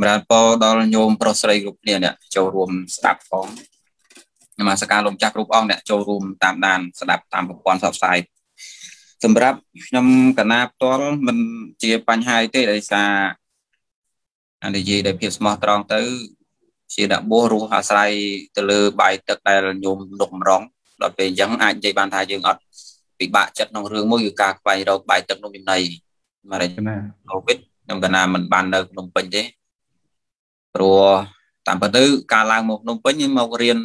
សម្រាប់ពរដល់ញោមប្រុសស្រីគ្រប់គ្នាអ្នកចូលរួមស្ដាប់ផងនមស្ការលោកចាស់គ្រប់អង្គអ្នកចូលរួមតាមដានស្ដាប់តាមប្រព័ន្ធផ្សព្វផ្សាយសម្រាប់ខ្ញុំកណាផ្ទាល់មិនជាបញ្ហាទេដោយសារនិយាយដោយភាពស្មោះត្រង់ទៅ ជាដាក់បោះរស់អាស្រ័យទៅលើបាយទឹកដែលញោមនុកម្រងដល់ពេលអញ្ចឹងអាចនិយាយបានថាយើងអត់ពិបាកចិត្តក្នុងរឿងមួយគឺការខ្វែងរកបាយទឹកនំចំណីមករយៈកូវីដខ្ញុំកណាមិនបាននៅភ្នំពេញទេ ព្រោះតាមពិតទៅការឡើងមកភ្នំពេញមករៀន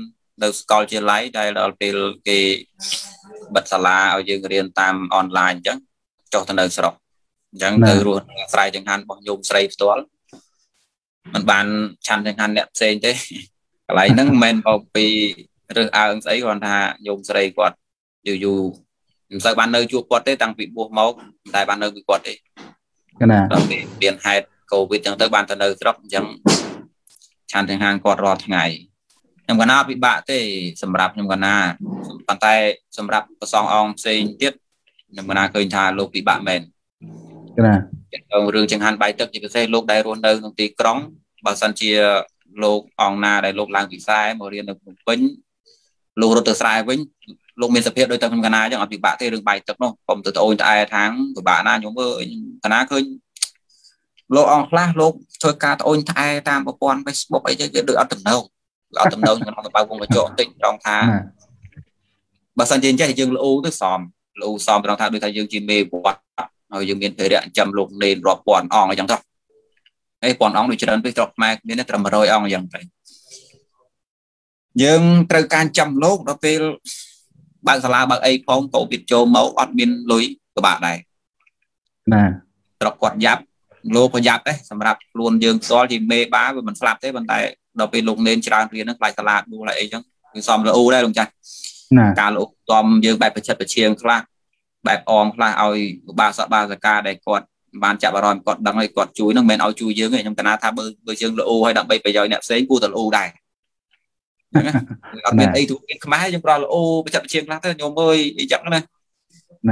នៅសាកលវិទ្យាល័យដែលដល់ពេលគេបិទសាលាឲ្យយើងរៀនតាមអនឡាញអញ្ចឹងចុះទៅនៅស្រុកអញ្ចឹងទៅរស់អាស្រ័យចង្ហាន់របស់ញោមស្រីផ្ទាល់มันបានឆាន់ចង្ហាន់អ្នកផ្សេងទេកន្លែងហ្នឹងមិនមែនមកពីរើសអើងស្អីគាត់ថាញោមស្រីគាត់យូរយូរមិនសូវបាននៅជួបគាត់ទេតាំងពីបួសមកមិនដែលបាននៅពីគាត់ទេណាដល់ពេលមានហេតុកូវីដអញ្ចឹងទៅបានទៅនៅស្រុកអញ្ចឹង ឆានទាំងហាងគាត់រាល់ថ្ងៃខ្ញុំកណាពិបាកទេសម្រាប់ខ្ញុំកណាប៉ុន្តែសម្រាប់ប្រសងអង្គផ្សេងទៀតខ្ញុំកណាឃើញថាលោកពិបាកមែនណាក្នុងរឿងចង្ហាន់បាយទឹកជាពិសេសលោកដែលរស់នៅក្នុងទីក្រុងបើសិនជាលោកអង្គណាដែលលោកឡើងពីខ្សែមករៀននៅភ្នំពេញលោករត់ទៅស្រែវិញលោកមានសភាពដូចតែខ្ញុំកណាអញ្ចឹងអត់ពិបាកទេរឿងបាយទឹកនោះកុំទៅត្អូញត្អែថាងពិបាកណាខ្ញុំអើយកណាឃើញ លោកអង្គខ្លះលោកធ្វើការត្អូញត្អែតាមប្រព័ន្ធ Facebook អីចឹងគេដូចអត់តំណងអត់តំណងក្នុងតបៅវងកញ្ចក់បន្តិចត្រង់ថាបើសិនជាចេះយើងល្អូទៅសមល្អូសមត្រង់ថាដូចថាយើងជាមេវត្តហើយយើងមានភារៈចិញ្ចឹមលោកនេនរាប់ពាន់អង្គអញ្ចឹងទៅហើយពាន់អង្គដូចច្រើនពេកស្រុកខ្មែរមានត្រឹម100អង្គអញ្ចឹងទៅយើងត្រូវការចាំលោកដល់ពេលបើកសាលាបើកអីផងកូវីដចូលមកអត់មានលុយពិបាកដែរណាស្រុកគាត់យ៉ាប់ លោកប្រយ័ត្នដែរសម្រាប់ខ្លួនយើងផ្ទាល់ជាមេបាវាមិនស្លាប់ទេប៉ុន្តែដល់ពេលលោកនេនច្រើនរៀនហ្នឹងខ្លាចសាលាដួលហើយអីចឹងគឺសំល្អដែរលោកចាស់ការលោកតំយើងបែបប្រជិតប្រឈៀងខ្លះបែបអមខ្លះឲ្យបាសបាសកាដែលគាត់បានចាប់អារម្មណ៍គាត់ដឹងហើយគាត់ជួយនឹងមិនឲ្យជួយយើងទេខ្ញុំកណាថាបើបើយើងល្អហើយដើម្បីប្រយោជន៍អ្នកផ្សេងគួរតែល្អដែរអត់មានអីទូមានខ្មែរយើងប្រល្អប្រចាំជាងខ្លះទៅញោមអើយអីចឹងណា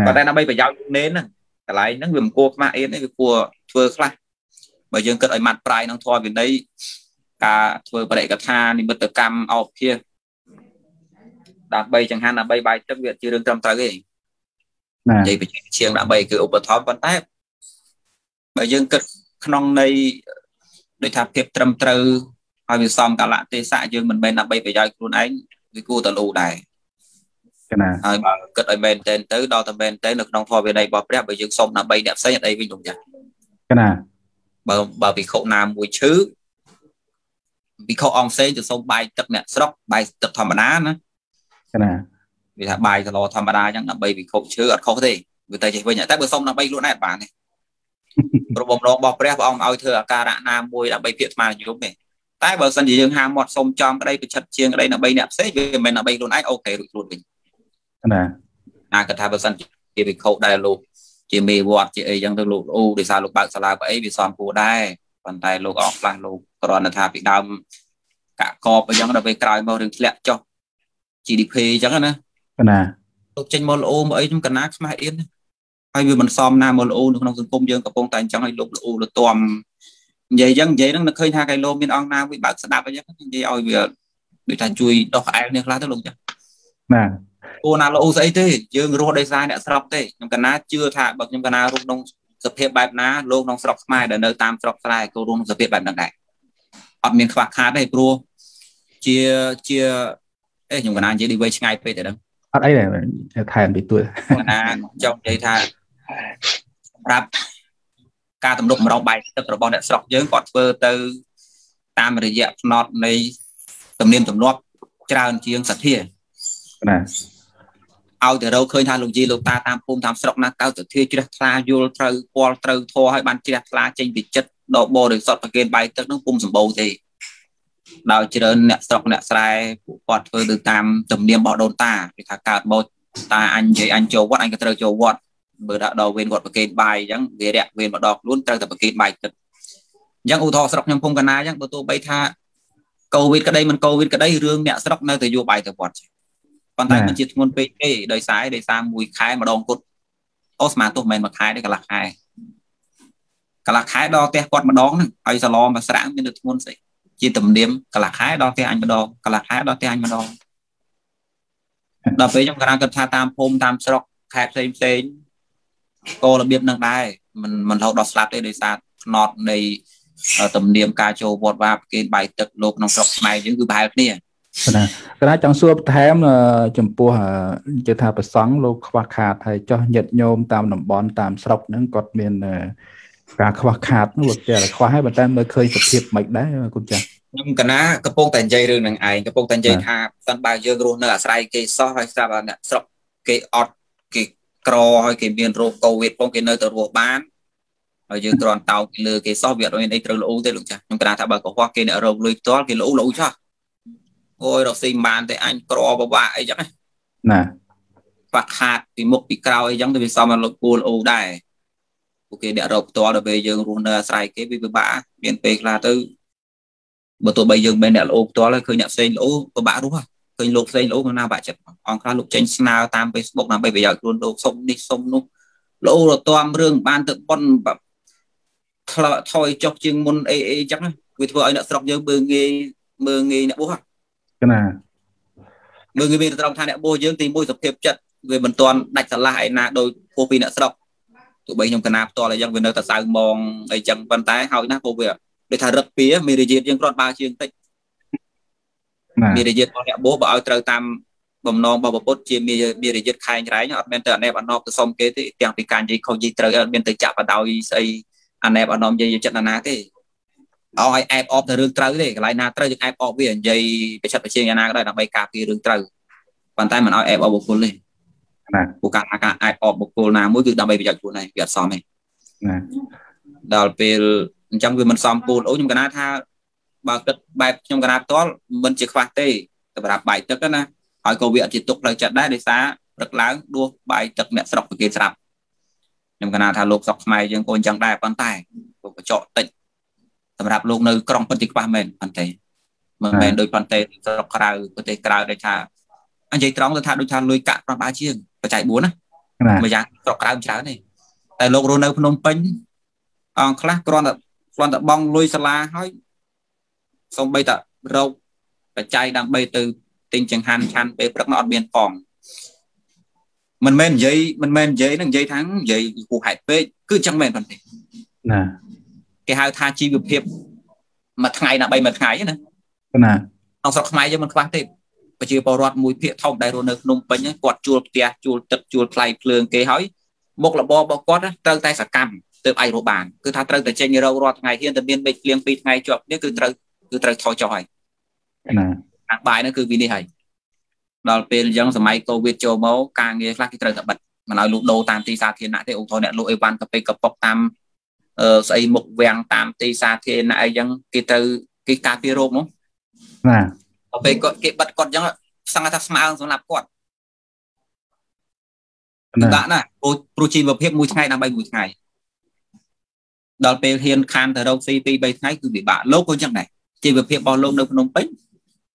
ប៉ុន្តែដើម្បីប្រយោជន៍នេនហ្នឹងកន្លែងហ្នឹងវាមិនគួរខ្មាស់អៀនទេវាគួរ ធ្វើខ្លះបើយើងគិតឲ្យម៉ាត់ប្រាយក្នុងធម៌វិន័យការធ្វើបរិកថានិមិត្តកម្មអោភាសដើម្បីចង្ហាន់ដើម្បីបាយទឹកវាជារឿងត្រឹមត្រូវទេនិយាយបច្ចេកជាងដើម្បីគឺឧបត្ថម្ភប៉ុន្តែបើយើងគិតក្នុងន័យដូចថាភាពត្រឹមត្រូវហើយវាសមកលៈទេសៈយើងមិនមែនដើម្បីប្រយោជន៍ខ្លួនឯងវាគួរតែលូដែរណាហើយបើគិតឲ្យមែនតែនទៅដល់តែមែនតែននៅក្នុងធម៌វិន័យរបស់ព្រះបើយើងសុំដើម្បីអ្នកផ្សេងអត់អីវិញលោកចា ណាបើបើវិខុណាមួយឈឺវិខុអង្គផ្សេងទៅសុំបាយទឹកអ្នកស្រុកបាយទឹកធម្មតាណាណាវាថាបាយសឡធម្មតាអញ្ចឹងដើម្បីវិខុឈឺអត់ខុសទេវាទៅចេះវិញតែបើសុំដើម្បីខ្លួនឯងបានទេប្របំរងរបស់ព្រះព្រះអង្គឲ្យធ្វើអាការៈណាមួយដើម្បីភាកស្មារតីយប់ទេតែបើសិនជាយើងហាមាត់សុំចំក្តីប្រឆិតជាងក្តីដើម្បីអ្នកផ្សេងវាមិនមែនដើម្បីខ្លួនឯងអូខេរួចខ្លួនវិញណាណាគាត់ថាបើសិនជាវិខុដែលលោក ជាមេវត្តជាអីចឹងទៅលោកអូដោយសារលោកបើកសាលាបើអីវាសំគួរដែរប៉ុន្តែលោកអស់ខ្លះលោកគ្រាន់តែថាពីដើមកាក់កបអញ្ចឹងដល់ពេលក្រោយមករឿងធ្លាក់ចុះ GDP អញ្ចឹងណាណាលោកចេញមកលោមកអីខ្ញុំកណាខ្មាស់អៀនហើយវាមិនសមណាមកលោនៅក្នុងសង្គមយើងកំពុងតែអញ្ចឹងឲ្យលោកលោលទាំនិយាយអញ្ចឹងនិយាយហ្នឹងនឹកឃើញថាកៃលោមានអង្គណាមួយបើកស្ដាប់អញ្ចឹងនិយាយឲ្យវាដូចថាជួយដោះក្អែលនេះខ្លះទៅលោកចាណា គួរណាលោស្អីទេយើងរស់ដោយសារអ្នកស្រុកទេខ្ញុំកណាជឿថាបើខ្ញុំកណារស់ក្នុងសភាពបែបណាលោកក្នុងស្រុកខ្មែរដែលនៅតាមស្រុកស្រែក៏រស់ក្នុងសភាពបែបហ្នឹងដែរអត់មានខ្វះខាតទេព្រោះជាជាអេខ្ញុំកណានិយាយនេះវ័យឆ្ងាយពេកតែដឹងអត់អីទេថែមពីទួតណាចង់និយាយថាសម្រាប់ការទំនុកម្រងបាយទឹករបស់អ្នកស្រុកយើងគាត់ធ្វើទៅតាមរយៈផ្នត់នៃទំនៀមទម្លាប់ច្រើនជាងសទ្ធាណា ឲ្យតែរកឃើញថាលោកជីលោកតាតាមភូមិតាមស្រុកណាកៅទៅធាជ្រះថ្លាយល់ត្រូវពាល់ត្រូវធေါ်ឲ្យបានជ្រះថ្លាចេញពីចិត្តដល់បរិសុទ្ធប្រគេនបាយទឹកនឹងពុំសម្បូរទេដោយច្រើនអ្នកស្រុកអ្នកស្រែពួកគាត់ធ្វើទៅតាមទំនៀមរបស់ដូនតាគេថាកើតបោតាអញនិយាយអញចូលវត្តអញក៏ត្រូវចូលវត្តបើដាក់ដល់វេនគាត់ប្រគេនបាយអញ្ចឹងវារៈវេនមកដល់ខ្លួនត្រូវតែប្រគេនបាយទឹកអញ្ចឹងឧទាហរណ៍ស្រុកខ្ញុំភូមិកណាអញ្ចឹងបើទោះបីថាកូវីដក្តីមិនកូវីដក្តីរឿងអ្នកស្រុកនៅតែយកបាយទៅវត្ត ប៉ុន្តែมันជាធ្ងន់ពេកទេដោយសារដោយសារមួយខែម្ដងគត់អូស្មានទោះមិនមែនមួយខែទេកន្លះខែកន្លះខែដល់ផ្ទះគាត់ម្ដងហ្នឹងហើយសឡមកស្រាក់មានទៅធ្ងន់ស្អីជាទំនៀមកន្លះខែដល់ផ្ទះអញម្ដងកន្លះខែដល់ផ្ទះអញម្ដងដល់ពេលខ្ញុំគាត់គិតថាតាមភូមិតាមស្រុកខេត្តផ្សេងផ្សេងក៏របៀបនឹងដែរមិនមិនរហូតដល់ស្លាប់ទេដោយសារផ្នត់នៃទំនៀមការចូលវត្តវាប្រគេនបាយទឹកលោកក្នុងស្រុកខ្មែរយើងគឺប្រហែលគ្នា ណាកណាចង់សួរបន្ថែមចំពោះនិយាយថាប្រសង់លោកខ្វះខាតហើយចោះញាតញោមតាមតំបន់តាមស្រុកហ្នឹងគាត់មានការខ្វះខាតនោះលោកតែខ្វះហើយប៉ុន្តែមើលឃើញសភាពមិនដែរគុណចាស់ខ្ញុំកណាកំពុងតែនិយាយរឿងនឹងឯងកំពុងតែនិយាយថាសិនបើយើងរស់នៅអាស្រ័យគេសោះហើយស្រាប់អ្នកស្រុកគេអត់គេក្រហើយគេមានរោគកូវីដផងគេនៅតែរស់បានហើយយើងគ្រាន់តោកលើគេសោះវាអត់មានអីត្រូវល្អទេលោកចាស់ខ្ញុំកណាថាបើកុហកគេអ្នករោគលុយផ្ទាល់គេល្អល្អចាស់ អូយរកស៊ីមិនបានទេអញក្រពិបាកអីចឹងណាបាក់ខាតពីមុខពីក្រោយអីចឹងទៅវាសមអត់លោកគួលអូដែរពួកគេអ្នករកផ្ទាល់ដល់ពេលយើងរស់នៅអាស្រ័យគេវាពិបាកមានពេលខ្លះទៅបើទោះបីយើងមិនអ្នកល្អផ្ទាល់ហើយឃើញអ្នកផ្សេងល្អពិបាករស់ឃើញលោកផ្សេងល្អមិនណាបាក់ចិត្តអង្គខ្លះលោកចេញស្នើតាម Facebook ដើម្បីប្រយោជន៍ខ្លួនលោកសុំនេះសុំនោះល្អរទាំរឿងបានទៅប៉ុនបែបថយចុះជាងមុនអីអីចឹងវាធ្វើឲ្យអ្នកស្រុកយើងមើងងាយមើងងាយអ្នកបោះ ណាដូចវាមានត្រង់ថាអ្នកបួសយើងទីមួយសុភាពចិត្តវាមិនទាន់ដាច់ស្រឡះឯណាដោយពោះពីអ្នកស្រុកទោះបីខ្ញុំកណាផ្ទាល់អីចឹងវានៅតែសៅមងអីចឹងប៉ុន្តែហើយណាពួកវាដូចថារឹកពីមានរយៈយើងគ្រាន់បើជាងតិចមានរយៈរបស់អ្នកបោះបើឲ្យត្រូវតាមបំណងរបស់ពុទ្ធជាមានរយៈខែងរែងអត់មែនទៅអណេបអណប់ទៅសុំគេទេទាំងពីការនិយាយខុសនិយាយត្រូវអត់មានទៅចាក់បដោយស្អីអណេបអណប់និយាយចិត្តណាទេ ឲ្យអែបអបទៅរឿងត្រូវទេកន្លែងណាត្រូវយើងអែបអបវានិយាយប្រឆិតប្រជែងយ៉ាងណាក៏ដោយដើម្បីការពាររឿងត្រូវប៉ុន្តែមិនឲ្យអែបអបបុគ្គលទេណាពួកការការអែបអបបុគ្គលណាមួយគឺដើម្បីប្រយោជន៍ខ្លួនឯងវាអត់សមទេណាដល់ពេលអញ្ចឹងវាមិនសមពូនអូខ្ញុំកណាថាបើគិតបែបខ្ញុំកណាផ្ទាល់មិនជាខ្វះទេសម្រាប់បាយទឹកណាហើយក៏វាអត់ជាទុកផ្លូវចិត្តដែរដោយសារព្រឹកឡើងដួសបាយទឹកអ្នកស្រុកគេស្រាប់ខ្ញុំកណាថាលោកស្រុកខ្មែរយើងក៏អញ្ចឹងដែរប៉ុន្តែពួកកញ្ចក់តិច សម្រាប់លោកនៅក្រុងពិតជាខ្វះមែនប៉ុន្តែមិនមែនដោយប៉ុន្តែស្រុកក្រៅប្រទេសក្រៅដែលថាអញ្ចឹងត្រង់ទៅថាដូចថាលុយកាក់ប្របាជាងបច្ច័យ4ណាមួយយ៉ាងស្រុកក្រៅច្រើនទេតែលោករស់នៅភ្នំពេញអង្គខ្លះគ្រាន់តែគ្រាន់តែបងលុយសាលាហើយសំបីតែរោគបច្ច័យដើម្បីទៅទិញចង្ហាន់ឆាន់ពេលព្រឹកមកអត់មានផងមិនមែននិយាយមិនមែននិយាយនឹងនិយាយថានិយាយគូហេតុពេកគឺចឹងមែនប៉ុន្តែណា គេហៅថាជីវភាពមួយថ្ងៃដើម្បីមួយថ្ងៃណាណាក្នុងស្រុកខ្មែរយើងមិនខ្វះទេប្រជាពលរដ្ឋមួយភាគធំដែលរស់នៅភ្នំពេញគាត់ជួលផ្ទះជួលទឹកជួលថ្លៃភ្លើងគេហើយមុខរបររបស់គាត់ត្រូវតែសកម្មទើបអាចរកបានគឺថាត្រូវតែចេញរករាល់ថ្ងៃហ៊ានតែមានមេឃភ្លៀង2ថ្ងៃជាប់នេះគឺត្រូវគឺត្រូវថយចុះហើយណាខាងបាយនោះគឺវិនិច្ឆ័យដល់ពេលអញ្ចឹងសម័យកូវីដចូលមកការងារខ្លះគេត្រូវតែបិទមិនឲ្យលក់ដូរតាមទីសាធារណៈទេឧទាហរណ៍អ្នកលក់អីវ៉ាន់កាពេកប៉ុកតាមអឺ ស្អីមុខវាំងតាមទីសាធារណៈអីចឹងគេទៅគេការពាររោគនោះណាដល់ពេលគាត់គេបិទគាត់ចឹងសង្ឃថាស្មើសម្រាប់គាត់ដាក់ណាព្រោះព្រោះជីវភាពមួយថ្ងៃដើម្បីមួយថ្ងៃដល់ពេលហ៊ានខានទៅរកស៊ី2 3ថ្ងៃគឺពិបាកលោកក៏ចឹងដែរជីវភាពរបស់លោកនៅភ្នំពេញ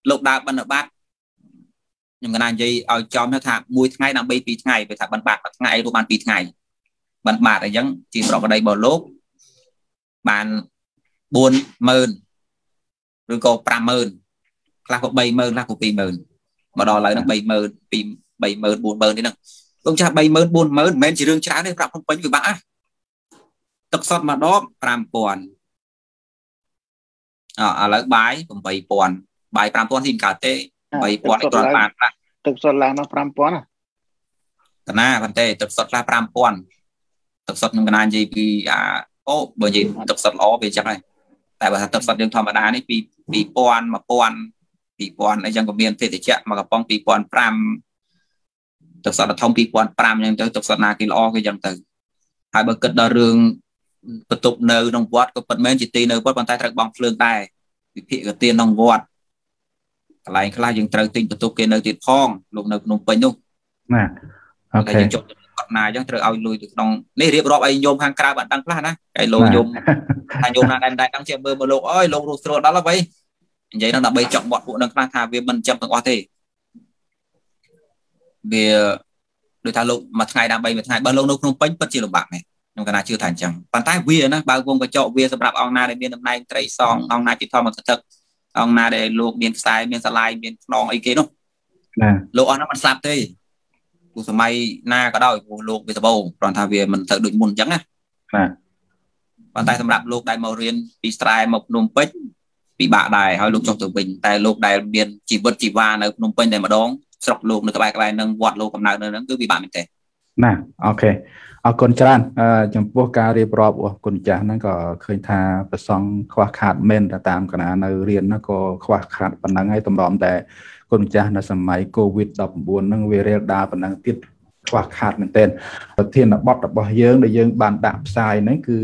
លោកដើរបិណ្ឌបាតខ្ញុំកណានិយាយឲ្យចំថាមួយថ្ងៃដើម្បីពីរថ្ងៃពេលថាបិណ្ឌបាតមួយថ្ងៃរួមបានពីរថ្ងៃបិណ្ឌបាតអញ្ចឹងជាប្រកបដីរបស់លោក បាន40000ឬក៏50000ខ្លះក៏30000ខ្លះក៏20000មកដល់ឡើយហ្នឹង30000ពី30000 40000នេះហ្នឹងបងចាស់30000 40000មិនមែនជារឿងច្រើនទេប្រាប់ភ្នំពេញវាបាក់ណាទឹកសុទ្ធមួយដប5000អឥឡូវបាយ8000បាយ5000ស៊ីមិនកើតទេ3000គ្រាន់បានខ្លះទឹកសុទ្ធឡើងដល់5000ណាកណាប៉ុន្តែទឹកសុទ្ធខ្លះ5000ទឹកសុទ្ធខ្ញុំកណានិយាយពីអា អូបើនិយាយទឹកសុទ្ធល្អវាចឹងហើយតែបើថាទឹកសុទ្ធយើងធម្មតានេះពី2000 1000 2000អីចឹងក៏មានភេទជ្ជៈមកកំប៉ុង2005ទឹកសុទ្ធធំ2005អញ្ចឹងទៅទឹកសុទ្ធណាគេល្អគេចឹងទៅហើយបើគិតដល់រឿងបន្ទប់នៅក្នុងវត្តក៏ពិតមែនជាទីនៅវត្តប៉ុន្តែត្រូវបង់ភ្លើងដែរវិភាគកទានក្នុងវត្តកន្លែងខ្លះយើងត្រូវទិញបន្ទប់គេនៅទៀតផងលោកនៅភ្នំពេញនោះណាអូខេយើងចុះ គាត់ណាអញ្ចឹងត្រូវឲ្យលុយទៅក្នុងនេះរៀបរាប់ឲ្យញោមខាងក្រៅបានដឹងខ្លះណាហើយលោកញោមថាញោមណាដែលដែរដឹងជាមើលមកលោកអើយលោករស់ស្រួលដល់ហើយនិយាយនឹងដើម្បីចង់បត់ពួកនឹងខ្លះថាវាមិនចាំទាំងអស់ទេវាដូចថាលោកមួយថ្ងៃដើម្បីមួយថ្ងៃបើលោកនៅក្នុងពេញពិតជាលំបាកមែនខ្ញុំកណាជឿថាអញ្ចឹងប៉ុន្តែវាណាបើវងកញ្ចក់វាសម្រាប់អង្គណាដែលមានតំណែងត្រីសងអង្គណាជាធម្មសទឹកអង្គណាដែលលោកមានខ្សែមានសាឡាយមានខ្នងអីគេនោះណាលោកអស់ហ្នឹងមិនស្លាប់ទេ ព្រោះសម័យណាក៏ដោយព្រោះលោកវាដបោគ្រាន់ថាវាមិនទៅដូចមុនអញ្ចឹងណាបាទប៉ុន្តែសម្រាប់លោកដែលមករៀនពីស្រែមកភ្នំពេញពិបាកដែរហើយលោកចុះទៅវិញតែលោកដែលមានជីវិតជីវ៉ានៅភ្នំពេញតែម្ដងស្រុកលោកនៅក្បែរក្បែរនឹងវត្តលោកកំណើតនៅហ្នឹងគឺពិបាកមែនទេណាអូខេអរគុណច្រើនចំពោះការរៀបរាប់របស់គុណចាស់ហ្នឹងក៏ឃើញថាប្រសង់ខ្វះខាតមែនតែតាមកណានៅរៀនហ្នឹងក៏ខ្វះខាតប៉ុណ្ណឹងហើយតម្រាំតែ គុណចាស់នៅសម័យ COVID-19 ហ្នឹងវារៀលដាលប៉ុណ្ណឹងទៀតខ្វះខាតមែនទែនប្រធានបទរបស់យើងដែលយើងបានដាក់ផ្សាយហ្នឹងគឺ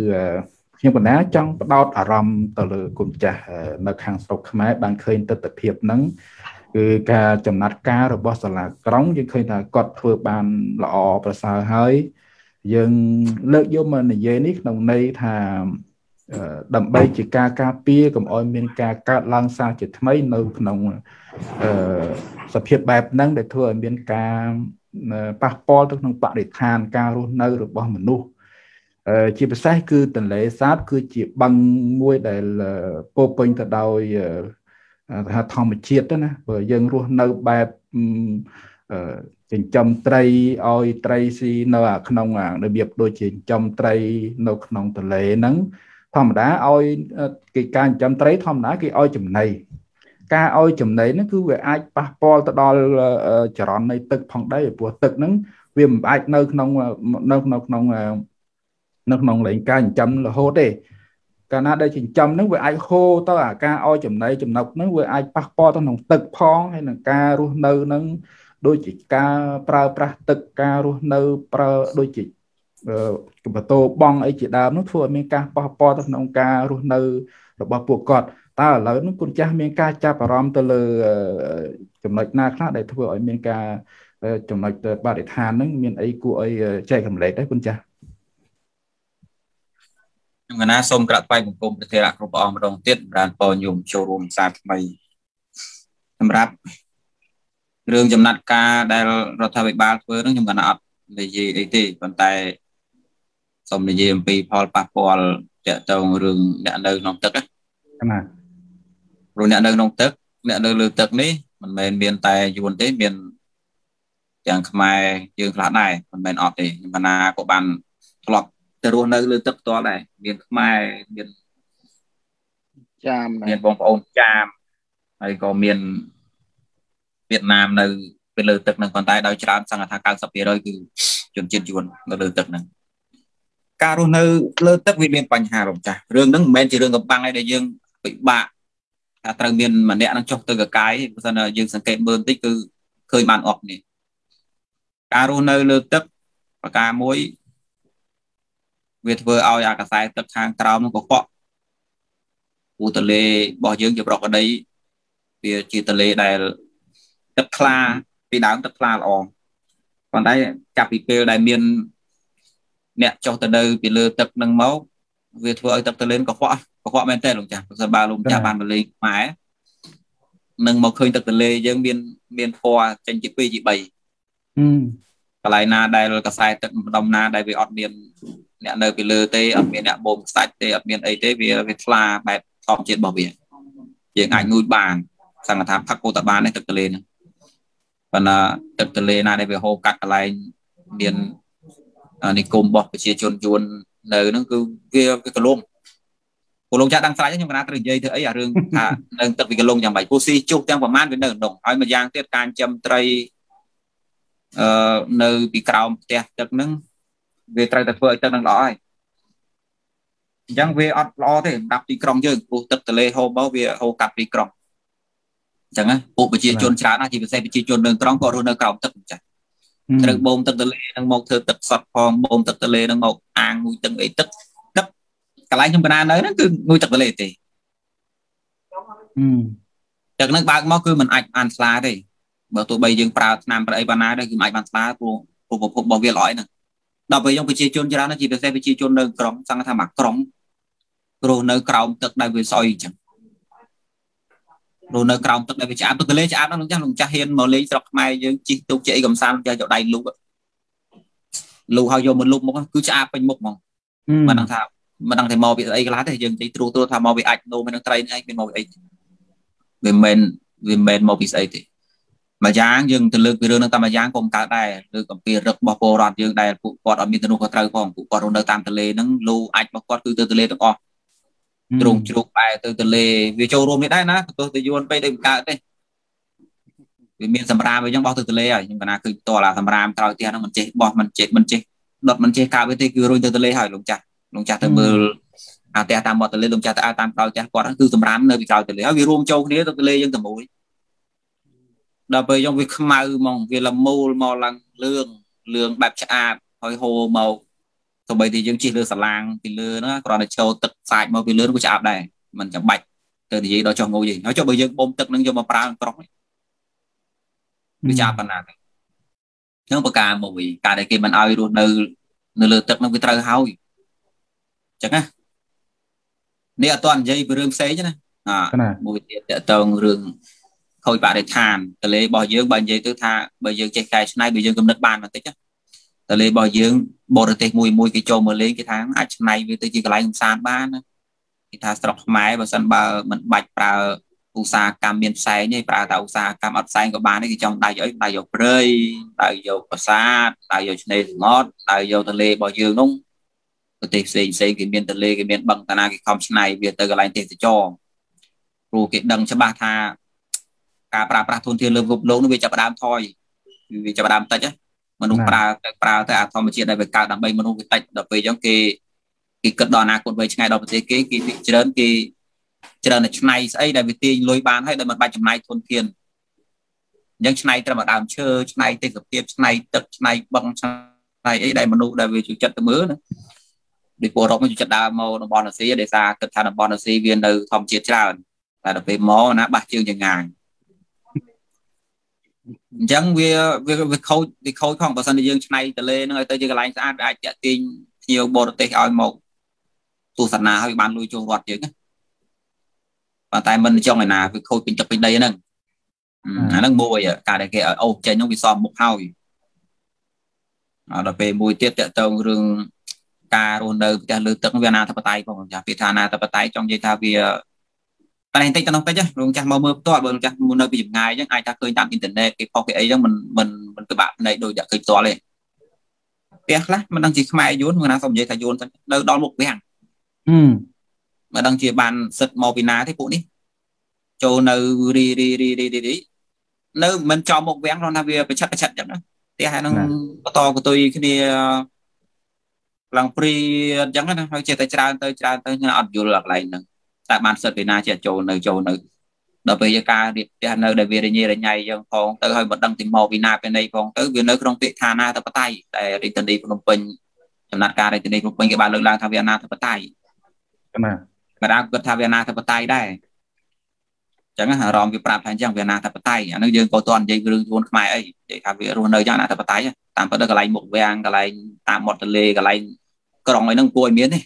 ខ្ញុំបណ្ណាចង់បដោតអារម្មណ៍ទៅលើគុណចាស់នៅខាងស្រុកខ្មែរបានឃើញទស្សនវិជ្ជាហ្នឹងគឺការចំណាត់ការរបស់សាលាក្រុងយើងឃើញថាគាត់ធ្វើបានល្អប្រសើរហើយយើងលើកយកមកនិយាយនេះក្នុងន័យថាដើម្បីជាការការពារកុំឲ្យមានការកើតឡើងសារជាថ្មីនៅក្នុង សភាពបែបហ្នឹងដែលធ្វើឲ្យមានការប៉ះពាល់ទៅក្នុងបរិស្ថានការរស់នៅរបស់មនុស្សជាពិសេសគឺទន្លេសាបគឺជាបឹងមួយដែលពោពេញទៅដោយថាធម្មជាតិណាបើយើងរស់នៅបែបចិញ្ចឹមត្រីឲ្យត្រីស៊ីនៅក្នុងរបៀបដូចជាចិញ្ចឹមត្រីនៅក្នុងទន្លេហ្នឹងធម្មតាឲ្យគេការចិញ្ចឹមត្រីធម្មតាគេឲ្យចំណី ការឲ្យចំណីហ្នឹងគឺវាអាចប៉ះពាល់ទៅដល់ចរន្តនៃទឹកផងដែរព្រោះទឹកហ្នឹងវាមិនអាចនៅក្នុងនៅក្នុងក្នុងនៅក្នុងលេងការចិញ្ចឹមរហូតទេកាលណាដែលចិញ្ចឹមហ្នឹងវាអាចហូរទៅអាការឲ្យចំណីចំណុកហ្នឹងវាអាចប៉ះពាល់ទៅក្នុងទឹកផងហើយនឹងការរស់នៅហ្នឹងដូចជាការប្រើប្រាស់ទឹកការរស់នៅប្រើដូចជាកបតោបងអីជាដើមនោះធ្វើឲ្យមានការប៉ះពាល់ទៅក្នុងការរស់នៅរបស់ពួកគាត់ តើឥឡូវនោះគុណចាស់មានការចាប់អារម្មណ៍ទៅលើចំណុចណាខ្លះដែលធ្វើឲ្យមានការចំណុចបរិស្ថានហ្នឹងមានអីគួរអីចែករំលែកដែរគុណចាស់ខ្ញុំកណាសូមក្រាបថ្វាយបង្គំព្រះធរៈគ្រប់ព្រះអង្គម្ដងទៀតប្រានពរញោមចូលរួមសារថ្មីសម្រាប់រឿងចំណាត់ការដែលរដ្ឋាភិបាលធ្វើនឹងខ្ញុំកណាអត់និយាយអីទេប៉ុន្តែសូមនិយាយអំពីផលប៉ះពាល់តាក់ទងរឿងអ្នកនៅក្នុងទឹកណា ព្រោះអ្នកនៅក្នុងទឹកអ្នកនៅលើទឹកនេះមិនមែនមានតែយួនទេមានទាំងខ្មែរយើងខ្លះដែរមិនមែនអត់ទេខ្ញុំណាក៏បានធ្លាប់ទៅរស់នៅលើទឹកផ្ទាល់ដែរមានខ្មែរមានចាមមានបងប្អូនចាមហើយក៏មានវៀតណាមនៅពីលើទឹកនឹងប៉ុន្តែដោយច្រើនសង្ឃថា90%គឺជនជាតិយួននៅលើទឹកហ្នឹងការរស់នៅលើទឹកវាមានបញ្ហារំចាស់រឿងហ្នឹងមិនមែនជារឿងកំបាំងឯដែលយើងពិបាក ថាត្រូវមានម្នាក់នឹងចុះទៅកកាយបើមិនយើងសង្កេតមើលបន្តិចគឺឃើញបានអស់នេះការរស់នៅលើទឹកប្រការមួយវាធ្វើឲ្យអាកសែទឹកខាងក្រោមនោះកកក់ពូទលេរបស់យើងជាប្រកដីវាជាទលេដែលទឹកថ្លាពីដើមទឹកថ្លាល្អប៉ុន្តែចាប់ពីពេលដែលមានអ្នកចុះទៅនៅពីលើទឹកនឹងមកវាធ្វើឲ្យទឹកទលេកខ្វក់ កខ្វក់មែនតើលោកចាស់បើសិនបើលោកចាស់បានបលេងខ្មែរនឹងមកឃើញទឹកទលេយើងមានមានពណ៌ចេញជា2ជា3កន្លែងណាដែលកសែទឹកម្ដុំណាដែលវាអត់មានអ្នកនៅពីលើទេអត់មានអ្នកបូមខ្សាច់ទេអត់មានអីទេវាវាថ្លាបែបធម្មជាតិរបស់វាយើងអាចងូតបានសង្ឃថាផឹកគោតបានទេទឹកទលេហ្នឹងប៉ុន្តែទឹកទលេណាដែលវាហូរកាត់កន្លែងមាននិគមរបស់ប្រជាជនយួននៅហ្នឹងគឺវាវាកល ងពលងចាស់ដឹងស្រេចខ្ញុំកណាត្រូវនិយាយធ្វើអីអារឿងថានៅទឹកវាកលងយ៉ាងម៉េចពូស៊ីជុះទាំងប្រមាណវានៅក្នុងហើយមួយយ៉ាងទៀតការចិញ្ចឹមត្រីអឺនៅពីក្រោមផ្ទះទឹកហ្នឹងវាត្រូវតែធ្វើឲ្យទឹកនឹងល្អហើយអញ្ចឹងវាអត់ល្អទេសម្រាប់ទីក្រុងយើងព្រោះទឹកទន្លេហូរមកវាហូរកាត់ទីក្រុងអញ្ចឹងណាពួកប្រជាជនច្រើនណាស់ជាពិសេសប្រជាជននៅក្រុងក៏រស់នៅក្រោមទឹកអញ្ចឹងត្រូវបូមទឹកទន្លេនឹងមកធ្វើទឹកសត់ផងបូមទឹកទន្លេនឹងមកអាងងូយទឹកអីទឹកទឹ កកន្លែងខ្ញុំកណានៅហ្នឹងគឺងូយទឹកទន្លេទេទឹកហ្នឹងបើកមកគឺมันអាចបានស្លាទេបើទោះបីយើងប្រើឆ្នាំប្រអីបានណាដែរគឺមិនអាចបានស្លាព្រោះប្រភពរបស់វាល្អហ្នឹងដល់ពេលយើងប្រជាជនច្រើនជាពិសេសប្រជាជននៅក្រុងសង្ឃថាមកក្រុងរស់នៅក្រោមទឹកដែលវាស្អុយអញ្ចឹងរស់នៅក្រោមទឹកដែលវាឆ្អាបទឹកទលេឆ្អាបហ្នឹងលោកចាស់លោកចាស់ហ៊ានមកលេងស្រុកខ្មែរយើងជិះទូកជិះអីកំសាន្តចាស់យកដៃលូកលូហើយយកមកលុបមកគឺឆ្អាបពេញមុខហ្មងមិនដឹងថា មិនដឹងថាមកពីអីខ្លះទេយើងនិយាយត្រួសត្រួសថាមកពីអាចដូរមិននឹងត្រីអីមានមកពីអីវាមិនវាមិនមកពីស្អីទេមួយយ៉ាងយើងទៅលើកពីរឿងនឹងតែមួយយ៉ាងក៏មិនកើតដែរលើកអំពីរឹករបស់ពលរដ្ឋយើងដែលពួកគាត់អត់មានទំនួលខុសត្រូវផងពួកគាត់រស់នៅតាមទន្លេហ្នឹងលូអាចរបស់គាត់គឺទៅទន្លេទាំងអស់ទ្រង់ជ្រូកបែរទៅទន្លេវាចូលរួមនេះដែរណាទោះទៅយួនពេកដូចមិនកើតទេវាមានសម្រាមអីចឹងបោះទៅទន្លេហើយខ្ញុំកណាគឺតឡាសម្រាមក្រោយផ្ទះហ្នឹងមិនចេះបោះមិនចេះមិនចេះដុតមិនចេះកើតវាទេគឺរុញទៅទន្លេហើយលោកចាស់ លោកចាស់ទៅមើលអាផ្ទះតាមមាត់ទន្លេលោកចាស់ទៅអើតាមក្រោយផ្ទះគាត់គឺសម្រាមនៅពីក្រោយទន្លេហើយវារួមចូលគ្នាទៅទន្លេយើងទៅមួយដល់ពេលយើងវាខ្មៅហ្មងវាលមូលមកឡើងលឿងលឿងបែបឆ្អាតហើយហូរមកទោះបីតែយើងជិះលើសាឡាងពីលើហ្នឹងគ្រាន់តែចូលទឹកសាច់មកពីលើក៏ឆ្អាប់ដែរมันចាំបាច់ទៅនិយាយដល់ចុះងូយហើយចុះបើយើងបំទឹកនឹងយកមកប្រើក្រោះវាចាប់ប៉ុណ្ណាទេនឹងប្រការមួយការដែលគេមិនឲ្យរស់នៅនៅលើទឹកនឹងវាត្រូវហើយអញ្ចឹងណានេះអត់ទាន់និយាយពីរឿងផ្សេងណាអាមួយទៀតតើតងរឿងខូចបរិស្ថានទលេរបស់យើងបើនិយាយទៅថាបើយើងចេះកែច្នៃបើយើងកំណត់បានបន្តិចទលេរបស់យើងបរទេសមួយមួយគេចូលមកលេងគេថាអាចច្នៃវាទៅជាកន្លែងកំសាន្តបានណាគេថាស្រុកខ្មែរបើសិនបើមិនបាច់ប្រើឧស្សាហកម្មមានផ្សែងទេប្រើតែឧស្សាហកម្មអត់ផ្សែងក៏បានទេគេចង់ដៃឲ្យដៃយកព្រៃដៃយកប្រាសាទដៃយកឆ្នេរសមុទ្រដៃយកទន្លេរបស់យើងនោះ ប្រទេសផ្សេងផ្សេងគេមានទន្លេគេមានបឹងតាណាគេខំឆ្នៃវាទៅកន្លែងទេសចរព្រោះគេដឹងច្បាស់ថាការប្រើប្រាស់ធនធានលើពិភពលោកនោះវាចាប់ផ្ដើមថយវាចាប់ផ្ដើមតិចមនុស្សប្រើទៅប្រើទៅអាធម្មជាតិដែលវាកើតដើម្បីមនុស្សវាតិចដល់ពេលអញ្ចឹងគេគេគិតដល់អនាគតវែងឆ្ងាយដល់ប្រទេសគេគេច្រើនគេច្រើនតែឆ្នៃស្អីដែលវាទាញលុយបានហើយដែលមិនបាច់ចំណាយធនធានអញ្ចឹងឆ្នៃត្រឹមដើមឈើឆ្នៃទេសភាពឆ្នៃទឹកឆ្នៃបឹងឆ្នៃអីដែលមនុស្សដែលវាជួយចិត្តទៅមើលណា ដូចពលរដ្ឋជួយចិត្តដើរមកតំបន់អាស៊ីដោយសារគិតថាតំបន់អាស៊ីវានៅធម្មជាតិច្រើនតែដល់ពេលមកណាបះជើងយ៉ាងងាយអញ្ចឹងវាវាខូចវាខូចផងបើសិនជាយើងឆ្នៃតលេនឹងឲ្យទៅជាកន្លែងស្អាតវាអាចតាក់ទាញភ្ញៀវបរទេសឲ្យមកទស្សនាឲ្យបានលុយចូលវត្តយើងណាប៉ុន្តែមិនចង់ឯណាវាខូចពេញទឹកពេញដីហ្នឹងអាហ្នឹងមួយការដែលគេឲ្យអូសចេញហ្នឹងវាសមមុខហើយដល់ពេលមួយទៀតតកតងរឿង ការរស់នៅផ្ទះលើទឹកវាអនាធបត័យផងចាពាក្យថាអនាធបត័យចង់និយាយថាវាតែបន្តិចទៅនោះតិចលោកចាស់មកមើលផ្ទាល់បើលោកចាស់នៅពីចម្ងាយអញ្ចឹងអាចថាឃើញតាមអ៊ីនធឺណិតគេផុសគេអីអញ្ចឹងមិនមិនមិនពិបាកភ្នែកដូចតែឃើញផ្ទាល់ទេផ្ទះខ្លះមិនដឹងជាខ្មែរយួនមិនណាសូមនិយាយថាយួននៅដល់មុខវាំងហឹមមិនដឹងជាបានសិតមកពីណាទេពួកនេះចូលនៅរីរីរីរីរីនៅមិនចំមុខវាំងគ្រាន់តែវាប្រឆិតប្រឆិតអញ្ចឹងណាផ្ទះហ្នឹងបន្តកតុយគ្នា ឡើងព្រីអញ្ចឹងណាហើយចេះតែច្រើនទៅច្រើនទៅអត់យល់កន្លែងហ្នឹងតែបានសិតពីណាជាចូលនៅចូលនៅដល់ពេលយកការរៀបផ្ទះនៅដែលវារញ៉េរញ៉ៃយ៉ាងផងទៅហើយមិនដឹងទីមកពីណាពីណីផងទៅវានៅក្នុងពាក្យថាណាធិបតេយ្យតែរាជធានីភ្នំពេញចំណាត់ការរាជធានីភ្នំពេញគេបានលើកឡើងថាវាអាណាធិបតេយ្យបាទបារាគាត់ថាវាអាណាធិបតេយ្យដែរអញ្ចឹងអារម្មណ៍វាប្រាប់ថាអញ្ចឹងវាអាណាធិបតេយ្យអានោះយើងក៏តន់និយាយរឿងខ្លួនខ្មែរអីនិយាយថាវារស់នៅយ៉ាងអាណាធិបតេយ្យតាមពិតទៅកន្លែងមុខវាំងកន្លែងតាមមាត់ទន្លេកន្លែង ក្រុងអីហ្នឹងគួរឲ្យមានទេ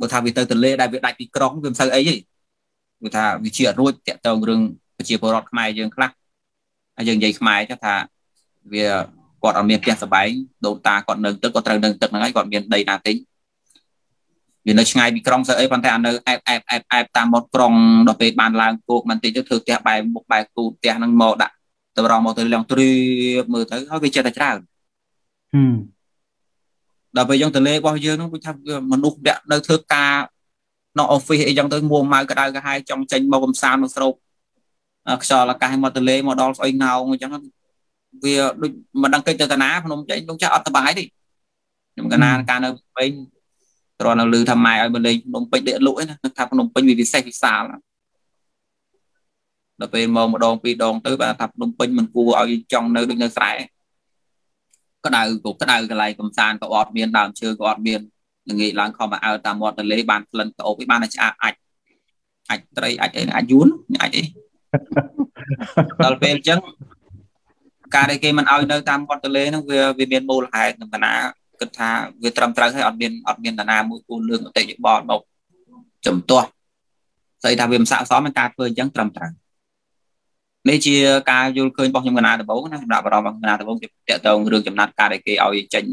បើថាវាទៅទន្លេដែលវាដាច់ពីក្រុងវាមិនសូវអីទេគឺថាវាជាអត់រួចតាក់ទងរឿងប្រជាពលរដ្ឋខ្មែរយើងខ្លះហើយយើងនិយាយខ្មែរចុះថាវាគាត់អត់មានផ្ទះសបែងដូនតាគាត់នៅទឹកគាត់ត្រូវនៅទឹកហ្នឹងហើយគាត់មានដីណាទិញវានៅឆ្ងាយពីក្រុងស្អីប៉ុន្តែនៅអែបអែបអែបអែបតាមមាត់ក្រុងដល់ពេលបានឡើងគោកបន្តិចទៅធ្វើផ្ទះបែបមុខបែបគូផ្ទះហ្នឹងមកដាក់ទៅរងមកទៅលងត្រៀបមើលទៅហើយវាចិត្តតែច្រើនហឹម ដល់ពេលយើងទៅលេរបស់យើងនោះគឺថាមនុស្សដាក់នៅធ្វើការក្នុង office អីចឹងទៅមួម៉ៅក្តៅក្រហាយចង់ចេញមកកំសាន្តមកស្រូបខ្យល់អាកាសមកទៅលេមកដល់ស្អុយងោងអញ្ចឹងវាដូចមិនដឹងកិច្ចទៅតាណាភ្នំចេញលោកចាស់អត់សុបាយទេខ្ញុំកណាការនៅវិញគ្រាន់តែឮថាម៉ែឲ្យមកលេងភ្នំពេញដេកលក់ឯណាថាភ្នំពេញវាពិសេសវិសាលដល់ពេលមកម្ដងពីរដងទៅបាទថាភ្នំពេញមិនគួរឲ្យចង់នៅដូចនៅស្រែ ក្តៅក៏ក្តៅកន្លែងកំសាន្តក៏អត់មានដើមឈើក៏អត់មានល្ងាចឡើងខំមកអើតាមមាត់ទន្លេបានក្លិនក្អូបឯបានឆ្អាតអាចអាចត្រីអាចអីអាចយួនអាចអីដល់ពេលអញ្ចឹងការដែលគេមិនឲ្យនៅតាមមាត់ទន្លេហ្នឹងវាវាមានមូលហេតុនឹងកណាគិតថាវាត្រឹមត្រូវហើយអត់មានអត់មានតាណាមួយគូលើកមតិយោបល់មកចំទាស់ស្អីថាវាមិនស័ក្តិសមនឹងការធ្វើអញ្ចឹងត្រឹមត្រូវ នេះជាការយល់ឃើញរបស់ខ្ញុំកណាដំបូងណាសម្រាប់អារម្មណ៍កណាដំបូងទាក់ទងរឿងចំណាត់ការដែលគេឲ្យចេញ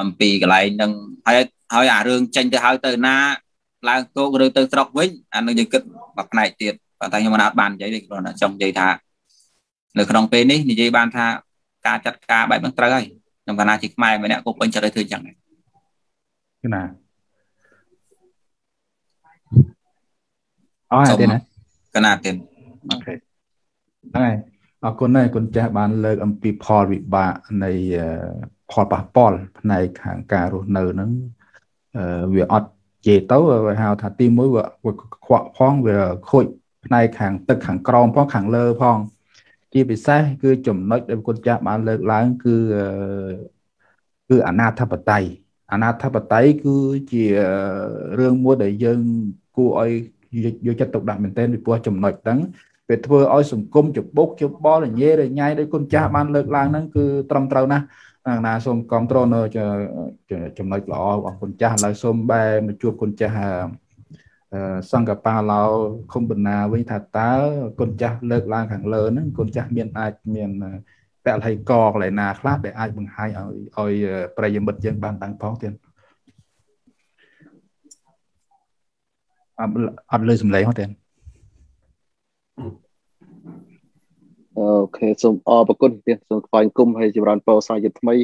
អំពីកន្លែងហ្នឹងហើយហើយអារឿងចេញទៅហើយទៅណាឡើងគោកឬទៅស្រុកវិញអានឹងយើងគិតមួយផ្នែកទៀតប៉ុន្តែខ្ញុំមិនអាចបាននិយាយទេគ្រាន់តែចង់និយាយថានៅក្នុងពេលនេះនិយាយបានថាការចាត់ការបែបហ្នឹងត្រូវហើយខ្ញុំកណាជាខ្មែរម្នាក់ក៏ពេញចិត្តឲ្យធ្វើចឹងដែរណាអរទេណាកណាទេអូខេ ហ្នឹងហើយអរគុណហើយគុណចាស់បានលើកអំពីផលវិបាកនៃផលប៉ះពាល់ផ្នែកខាងការរស់នៅហ្នឹងវាអត់ជេរទៅហៅថាទីមួយវាខ្វក់ផងវាខូចផ្នែកខាងទឹកខាងក្រោមផងខាងលើផង ជាពិសេសគឺចំណុចដែលគុណចាស់បានលើកឡើងគឺគឺអនាធបត័យអនាធបត័យគឺជារឿងមួយដែលយើងគួរឲ្យយកចិត្តទុកដាក់មែនទែនពីព្រោះចំណុចហ្នឹង វាធ្វើឲ្យសង្គមច្បុកច្បល់រញ៉េរញ៉ៃដោយគុណចាស់បានលើកឡើងហ្នឹងគឺត្រឹមត្រូវណាស់អង្គណាសូមគ្រប់គ្រងនៅចំណុចល្អរបស់គុណចាស់ហើយសូមបែរមកជួបគុណចាស់សង្កបាឡោខុំបណ្ណាវិញថាតើគុណចាស់លើកឡើងខាងលើហ្នឹងគុណចាស់មានអាចមានពលហិកកន្លែងណាខ្លះដែលអាចបង្ហាញឲ្យឲ្យប្រិយមិត្តយើងបានដឹងផងទៀតអត់អត់លើសំឡេងហ្នឹងទៀតអូ ខេសូមអរគុណទៀតសូមថ្វាយគុំហើយចម្រើនពរសាជាថ្មី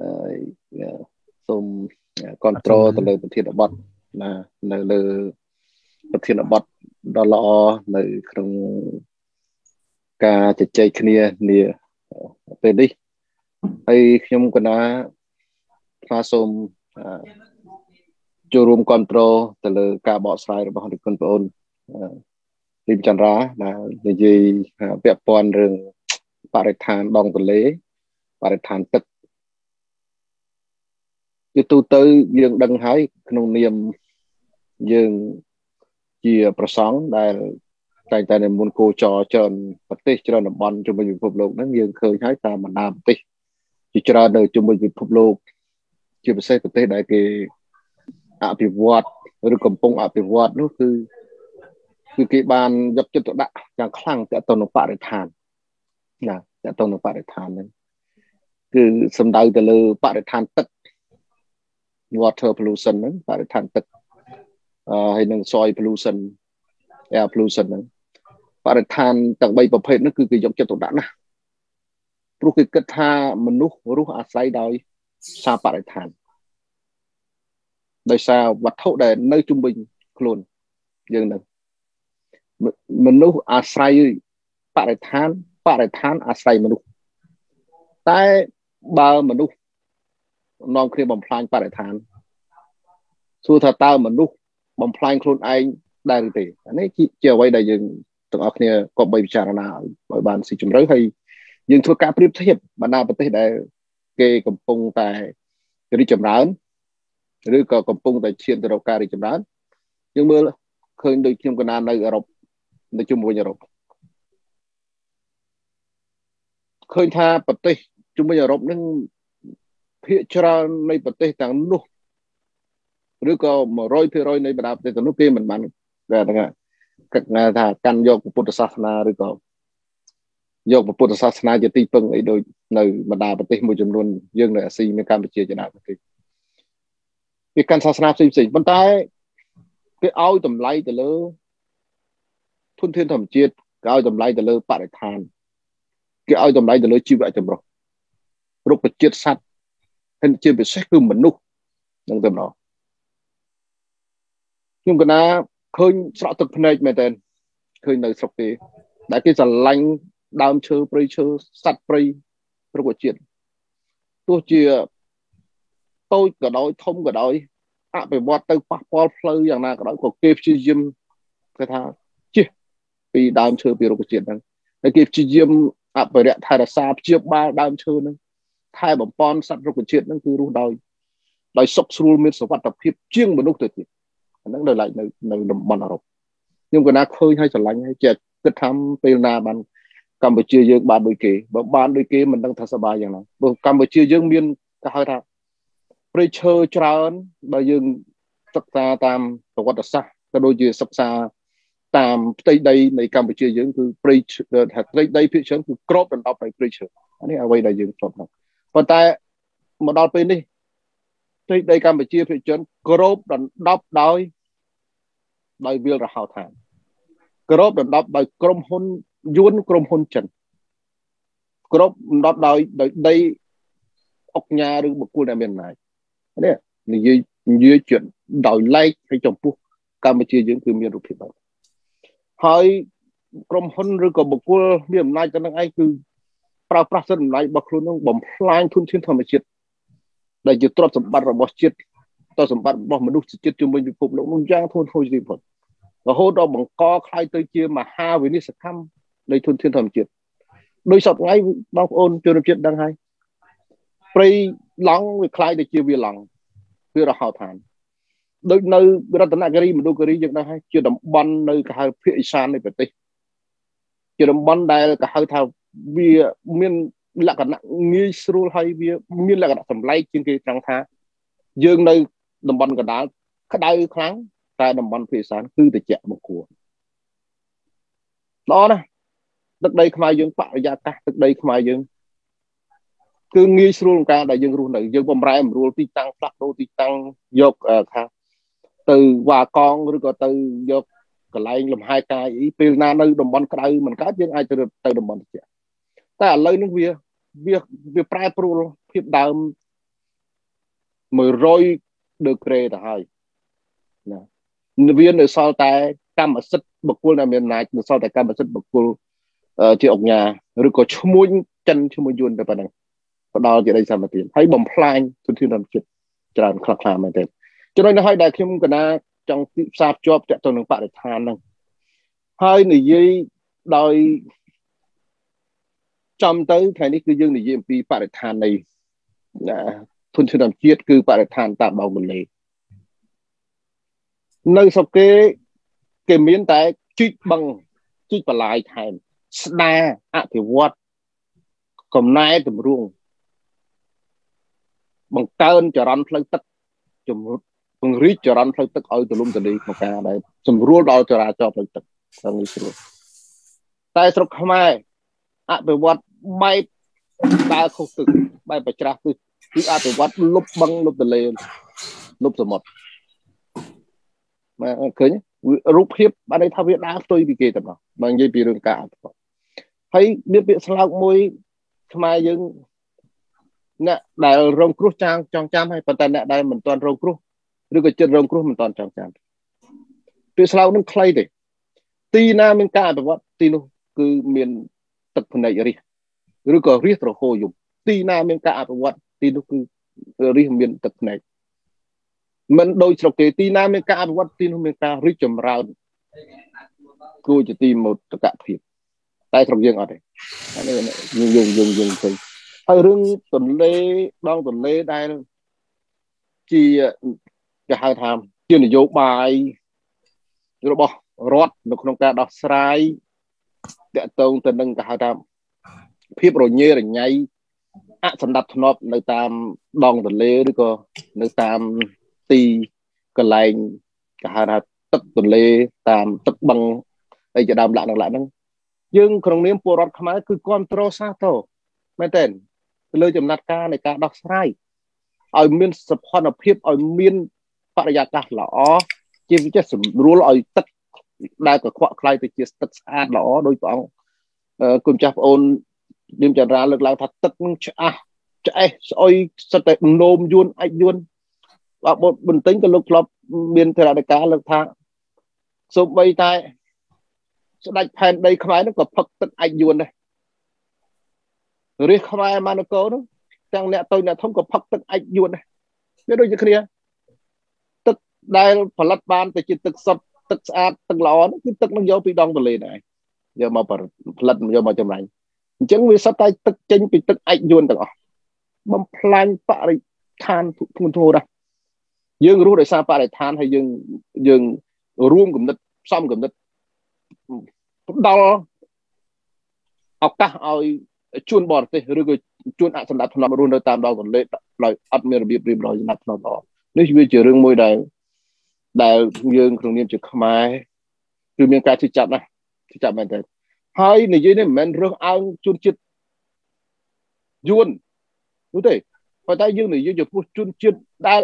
ហើយសូមគ្រប់គ្រងទៅលើប្រធានបទណានៅលើប្រធានបទដ៏ល្អនៅក្នុងការជជែកគ្នានាពេលនេះហើយខ្ញុំកណាថាសូមចូលរួមគ្រប់គ្រងទៅលើការបកស្រាយរបស់គុណប្អូន លីមចន្ទរាដែលនិយាយពាក់ព័ន្ធរឿងបរិស្ថានដងទន្លេបរិស្ថានទឹកជាទូទៅយើងដឹងហើយក្នុងនាមយើងជាប្រសង់ដែលតែងតែនិមន្តគោចរច្រើនប្រទេសច្រើនតំបន់ជុំវិញពិភពលោកហ្នឹងយើងឃើញហើយតាមបណ្ដាប្រទេសជាច្រើននៅជុំវិញពិភពលោកជាពិសេសប្រទេសដែលគេអភិវឌ្ឍឬកំពុងអភិវឌ្ឍនោះគឺ គឺគេបានយកចិត្តទុកដាក់យ៉ាងខ្លាំងទៅទៅនឹងបរិស្ថានណាទៅទៅនឹងបរិស្ថានហ្នឹងគឺសំដៅទៅលើបរិស្ថានទឹក water pollution ហ្នឹងបរិស្ថានទឹកអឺហើយនឹង soil pollution air pollution ហ្នឹងបរិស្ថានទាំង3ប្រភេទហ្នឹងគឺគេយកចិត្តទុកដាក់ណាស់ព្រោះគេគិតថាមនុស្សរស់អាស្រ័យដោយសារបរិស្ថានដោយសារវត្ថុដែលនៅជុំវិញខ្លួនយើងនឹង មនុស្សអាស្រ័យបរិស្ថានបរិស្ថានអាស្រ័យមនុស្សតែបើមនុស្សនាំគ្នាបំផ្លាញបរិស្ថានសួរថាតើមនុស្សបំផ្លាញខ្លួនឯងដែរឬទេអានេះជាអ្វីដែលយើងទាំងអស់គ្នាក៏បីពិចារណាឲ្យបានស៊ីជម្រៅហើយយើងធ្វើការប្រៀបធៀបបណ្ដាប្រទេសដែលគេកំពុងតែរីកចម្រើនឬក៏កំពុងតែឈានទៅរកការរីកចម្រើនយើងមើលឃើញដូចខ្ញុំកណាននៅអឺរ៉ុប នៅជុំវិញអឺរ៉ុបឃើញថាប្រទេសជុំវិញអឺរ៉ុបនឹងភាគច្រើននៃប្រទេសទាំងនោះឬក៏100%នៃបណ្ដាប្រទេសទាំងនោះគេមិនបានគេថាគិតថាកាន់យកពុទ្ធសាសនាឬក៏យកពុទ្ធសាសនាជាទីពឹងអីដូចនៅបណ្ដាប្រទេសមួយចំនួនយើងនៅអាស៊ីមានកម្ពុជាជាដើមប្រទេសគេកាន់សាសនាផ្សេងផ្សេងប៉ុន្តែគេឲ្យតម្លៃទៅលើ ធនធានធម្មជាតិគេឲ្យតម្លៃទៅលើបរិស្ថានគេឲ្យតម្លៃទៅលើជីវៈចម្រុះរុក្ខជាតិសត្វហើយជាពិសេសគឺមនុស្សនឹងតែម្ដងខ្ញុំកណាឃើញស្រក់ទឹកភ្នែកមែនតើឃើញនៅស្រុកគេដែលគេស្រឡាញ់ដើមឈើព្រៃឈើសត្វព្រៃរុក្ខជាតិទោះជាតូចក៏ដោយធំក៏ដោយអភិវឌ្ឍទៅប៉ះពាល់ផ្លូវយ៉ាងណាក៏ដោយក៏គេព្យាយាមគេថាជិះ ពីដើមឈើពីរុក្ខជាតិហ្នឹងហើយគេព្យាយាមអភិរក្សថែរក្សាព្យាបាលដើមឈើហ្នឹងថែបំពន់សត្វរុក្ខជាតិហ្នឹងគឺរស់ដោយដោយសុខស្រួលមានសុវត្ថិភាពជាងមនុស្សទៅទៀតអាហ្នឹងនៅឡែកនៅនៅតំបន់អឺរ៉ុបខ្ញុំក៏ណាឃើញហើយស្រឡាញ់ហើយចេះគិតថាពេលណាបានកម្ពុជាយើងបានដូចគេបើបានដូចគេមិនដឹងថាសប្បាយយ៉ាងណាព្រោះកម្ពុជាយើងមានគេហៅថាព្រៃឈើច្រើនបើយើងសិក្សាតាមប្រវត្តិសាស្ត្រក៏ដូចជាសិក្សា តាមផ្ទៃដីនៃកម្ពុជាយើងគឺព្រៃថាផ្ទៃដីភាគច្រើនគឺក្របដណ្ដប់ដោយព្រៃឈើអានេះអ្វីដែលយើងធ្លាប់ដឹងប៉ុន្តែមកដល់ពេលនេះផ្ទៃដីកម្ពុជាប្រជាជនក្របដណ្ដប់ដោយដោយវាលរហោឋានក្របដណ្ដប់ដោយក្រុមហ៊ុនយួនក្រុមហ៊ុនចិនក្របដណ្ដប់ដោយដោយដីអុកញ៉ាឬបុគ្គលដែលមានអំណាចនេះនិយាយនិយាយជិតដោយឡែកហើយចំពោះកម្ពុជាយើងគឺមានរូបភាពបែប ហើយក្រុមហ៊ុនឬក៏បុគ្គលមានអំណាចទៅនឹងឯងគឺប្រើប្រាស់សិទ្ធិអំណាចរបស់ខ្លួននឹងបំផ្លាញធនធានធម្មជាតិដែលជាទ្រព្យសម្បត្តិរបស់ជាតិទ្រព្យសម្បត្តិរបស់មនុស្សជាតិជំនួយពិភពលោកនោះយ៉ាងធ្ងន់ធ្ងរជាងបំផុតរហូតដល់បង្កខ្លាយទៅជាមហាវិនិស្សកម្មនៃធនធានធម្មជាតិដោយសពថ្ងៃបងប្អូនជនជាតិដឹងហើយព្រៃឡង់វាខ្លាយទៅជាវាឡង់វារហោឋាន ដូចនៅរតនគិរីមណ្ឌលគិរីយើងដឹងហើយជាតំបន់នៅគេហៅភាគឦសាននៃប្រទេសជាតំបន់ដែលគេហៅថាវាមានលក្ខណៈងាយស្រួលហើយវាមានលក្ខណៈសម្លែកជាងគេត្រង់ថា យើងនៅតំបន់កណ្ដាលក្តៅខ្លាំងតែតំបន់ភាគសានគឺត្រជាក់បង្គួរល្អណាស់ទឹកដីខ្មែរយើងបរិយាកាសទឹកដីខ្មែរយើងគឺងាយស្រួលក្នុងការដែលយើងរស់នៅយើងបំរែបំរួលទីតាំងផ្លាស់ប្ដូរទីតាំងយកថា ទៅវ៉ាកងឬក៏ទៅយកកន្លែងលំហែកាយអីពេលណានៅតំបន់ក្តៅមិនកើតយើងអាចទៅទៅតំបន់ត្រជាក់តែឥឡូវនេះវាវាវាប្រែប្រួលភាពដើម100ដឺក្រេទៅហើយណាវានៅសល់តែកម្មសិទ្ធិបុគ្គលដែលមានអំណាចនៅសល់តែកម្មសិទ្ធិបុគ្គលជាអង្គញាឬក៏ឈ្មួញចិនឈ្មួញយួនតែប៉ុណ្ណឹងផ្ដាល់ជាដីសម្បត្តិហើយបំផ្លាញទុនធានធម្មជាតិច្រើនខ្លះខ្លះមែនទេ ចំណុចនេះហើយដែលខ្ញុំកណាចង់ផ្សារភ្ជាប់តទៅនឹងបរិស្ថានហ្នឹងហើយនិយាយដោយចំទៅថ្ងៃនេះគឺយើងនិយាយអំពីបរិស្ថាននៃធនធានធម្មជាតិគឺបរិស្ថានតាមដងទន្លេនៅស្រុកគេគេមានតែជីកបឹងជីកបលាយថែមស្ដារអភិវឌ្ឍកំណែតម្រង់បង្កើនចរន្តផ្លូវទឹកជំរុញ ពង្រីកចរន្តផ្លូវទឹកឲ្យទូលំទូលាយក្នុងការដែលសម្រួលដល់ចរាចរណ៍ផ្លូវទឹកទាំងនេះស្រួលតែស្រុកខ្មែរអភិវឌ្ឍបែបដើរខុសទឹកបែបបច្រាស់គឺគឺអភិវឌ្ឍលុបបឹងលុបទន្លេលុបសមុទ្រមកឃើញរូបភាពបានន័យថាវាដើរផ្ទុយពីគេតែម្ដងបើនិយាយពីរឿងការអភិវឌ្ឍហើយមានពាក្យស្លោកមួយខ្មែរយើងអ្នកដែលរងគ្រោះចាងចងចាំហើយប៉ុន្តែអ្នកដែលមិនទាន់រងគ្រោះ ឬក៏ចិត្តរងគ្រោះមិនទាន់ចងចាំពាក្យស្លោកនឹងខ្លីទេទីណាមានការអភិវឌ្ឍទីនោះគឺមានទឹកភ្នែករិះឬក៏រិះត្រហោយំទីណាមានការអភិវឌ្ឍទីនោះគឺរិះមានទឹកភ្នែកមិនដូចស្រុកគេទីណាមានការអភិវឌ្ឍទីនោះមានការរីកចម្រើនគួរជាទីមោទកភាពតែស្រុកយើងអត់ទេយើងយើងយើងយើងឃើញហើយរឿងទន្លេដងទន្លេដែលជា គេហៅថាជានយោបាយរបស់រដ្ឋនៅក្នុងការដោះស្រាយតកតងទៅនឹងគេហៅថាភាពរញ៉េរញ៉ៃអសណ្ដាប់ធ្នាប់នៅតាមដងទន្លេឬក៏នៅតាមទីកន្លែងគេហៅថាទឹកទន្លេតាមទឹកបឹងអីជាដើមលក្ខណៈហ្នឹងយើងក្នុងនាមពលរដ្ឋខ្មែរគឺគ្រប់គ្រងសាទរមែនទេទៅលើចំណាត់ការនៃការដោះស្រាយឲ្យមានសុខភាពឲ្យមាន បរិយាកាសល្អជាពិសេសស្រួលឲ្យទឹកដែលកខ្វក់ខ្លាយទៅជាទឹកស្អាតល្អដោយព្រះអង្គគុណចាស់ប្អូននាមចន្ទរាលើកឡើងថាទឹកនឹងឆ្អះឆ្អេះស្អុយសិតតែនោមយួនអាចយួនបាទបន្ទិញក៏លោកធ្លាប់មានធរណការលើកថាសូម្បីតែស្ដេចផែនដីខ្មែរនោះក៏ផឹកទឹកអាចយួនដែររាជខ្មែរមនោគរនោះទាំងអ្នកតូចអ្នកធំក៏ផឹកទឹកអាចយួនដែរវាដូចជាគ្នាទឹក ដែលផលិតបានទៅជាទឹកសុទ្ធទឹកស្អាតទឹកល្អនោះគឺទឹកនឹងយកពីដងទន្លេដែរយកមកផលិតយកមកចម្រាញ់អញ្ចឹងវាសុទ្ធតែទឹកចេញពីទឹកអាចយួនទាំងអស់បំផ្លាញបរិស្ថានធ្ងន់ធ្ងរដែរយើងរស់ដោយសារបរិស្ថានហើយយើងយើងរួមគំនិតផ្សំគំនិតផ្ដល់ឱកាសឲ្យជួនបរទេសឬក៏ជួនអសន្តិភាពរស់នៅតាមដងទន្លេដោយអត់មានរបៀបរៀបរយចំណាត់ផ្នត់ល្អនេះវាជារឿងមួយដែល ដែលយើងក្នុងនាមជាខ្មែរគឺមានការជិះចាប់ណាជិះចាប់មែនទេហើយនិយាយនេះមិនមែនរើសអើងជនជាតិយួននោះទេប៉ុន្តែយើងនិយាយចំពោះជនជាតិដែល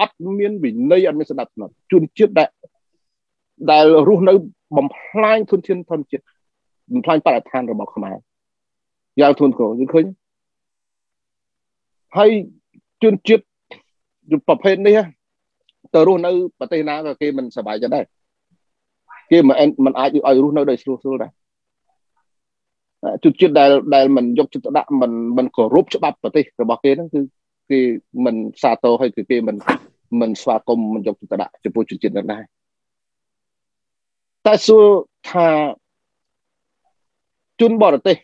អត់មានវិន័យអត់មានស្ដាប់ស្នាប់ជនជាតិដែលដែលរស់នៅបំផ្លាញធនធានធម្មជាតិបំផ្លាញបរិស្ថានរបស់ខ្មែរយ៉ាងធ្ងន់ធ្ងរយើងឃើញហើយជនជាតិប្រភេទនេះ ទៅរស់នៅប្រទេសណាក៏គេមិនសប្បាយចិត្តដែរគេមិនមិនអាចឲ្យរស់នៅដោយស្រួលស្រួលដែរជនជាតិដែលដែលមិនយកចិត្តទុកដាក់មិនមិនគោរពច្បាប់ប្រទេសរបស់គេហ្នឹងគឺគេមិនសាទរហើយគឺគេមិនមិនស្វាគមន៍មិនយកចិត្តទុកដាក់ចំពោះជនជាតិនឹងដែរតែសួរថាជនបរទេស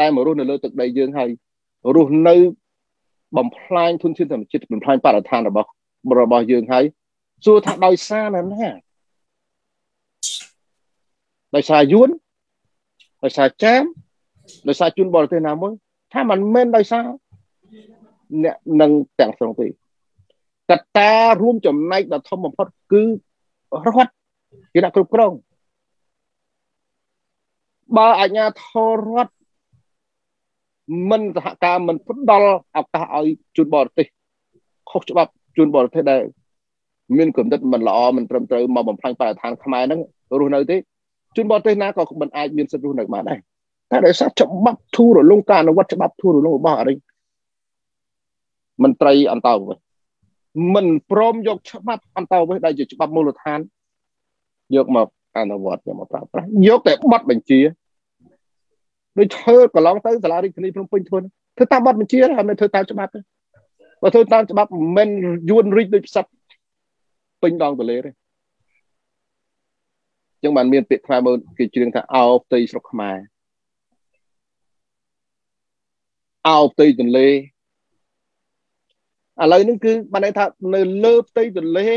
ដែលមករស់នៅលើទឹកដីយើងហើយរស់នៅបំផ្លាញធនធានធម្មជាតិបំផ្លាញបរិស្ថានរបស់របស់យើងហើយ សួរថាដោយសារណាណាដោយសារយួនដោយសារចាមដោយសារជនបរទេសណាមួយថាมันមិនដោយសារអ្នកនឹងទាំងស្រុងទេកត្តារួមចំណែកដ៏ធំបំផុតគឺរដ្ឋជាអ្នកគ្រប់គ្រងបើអាជ្ញាធររដ្ឋមិនសហការមិនផ្ដល់ឱកាសឲ្យជនបរទេសខុសច្បាប់ជនបរទេសដែល មានគំនិតមិនល្អមិនត្រឹមត្រូវមកបំផ្លាញបរិស្ថានខ្មែរហ្នឹងរស់នៅទេជនបរទេសណាក៏មិនអាចមានសិទ្ធិរស់នៅបានដែរតែដោយសារច្បាប់ធូររលុងការអនុវត្តច្បាប់ធូររលុងរបស់អរិញមន្ត្រីអន្តរវិសមិនព្រមយកច្បាប់អន្តរវិសដែលជាច្បាប់មូលដ្ឋានយកមកអនុវត្តយកមកប្រើប្រាស់យកតែប័ណ្ណបញ្ជាដូចធ្វើកន្លងទៅសាលារាជធានីភ្នំពេញធ្វើធ្វើតាមប័ណ្ណបញ្ជាហើយមិនធ្វើតាមច្បាប់ទេបើធ្វើតាមច្បាប់មិនយួនរីកដូចផ្សិត ពេញដងទលេទេចឹងបានមានពាក្យខ្មែរមើលគេច្រៀងថាអោផ្ទៃស្រុកខ្មែរអោផ្ទៃទន្លេឥឡូវនេះគឺបានន័យថានៅលើផ្ទៃទន្លេ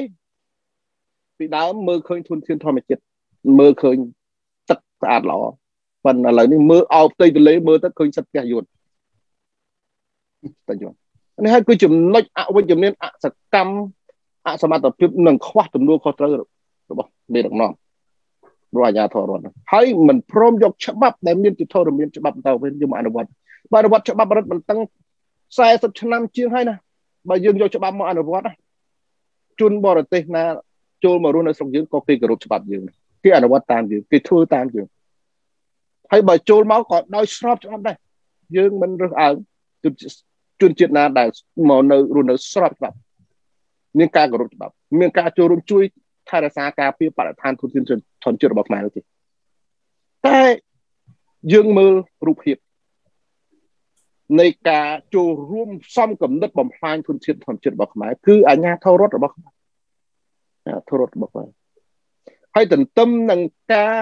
ពីដើមមើលឃើញធនធានធម្មជាតិមើលឃើញទឹកស្អាតល្អប៉ុន្តែឥឡូវនេះមើលអោផ្ទៃទន្លេមើលទៅឃើញសិតផ្ទះយួនតែយួននេះហើយគឺចំណុចអវិជ្ជមានអសកម្ម អសមត្ថភាពនិងខ្វះទំនួលខុសត្រូវរបស់មេដឹកនាំរបស់អាជ្ញាធររដ្ឋហើយមិនព្រមយកច្បាប់ដែលមានជាធរមានច្បាប់ទៅវិញយកមកអនុវត្តបើអនុវត្តច្បាប់រដ្ឋមិនតឹង40ឆ្នាំជាងហើយណាបើយើងយកច្បាប់មកអនុវត្តជនបរទេសណាចូលមករស់នៅស្រុកយើងក៏គេគោរពច្បាប់យើងគេអនុវត្តតាមយើងគេធ្វើតាមយើងហើយបើចូលមកក៏ដោយស្របច្បាប់ដែរយើងមិនរើសអើងជនជាតិណាដែលមកនៅរស់នៅស្របច្បាប់ មានការគោរពច្បាប់មានការចូលរួមជួយថែរក្សាការពារបរិស្ថានធនធានធនជាតិរបស់ខ្មែរនោះទេតែយើងមើលរូបភាពនៃការចូលរួមសំគំនិតបំផ្លាញធនធានធនជាតិរបស់ខ្មែរគឺអាញាធររដ្ឋរបស់ខ្មែរអាធររដ្ឋរបស់ខ្មែរហើយទន្ទឹមនឹងការ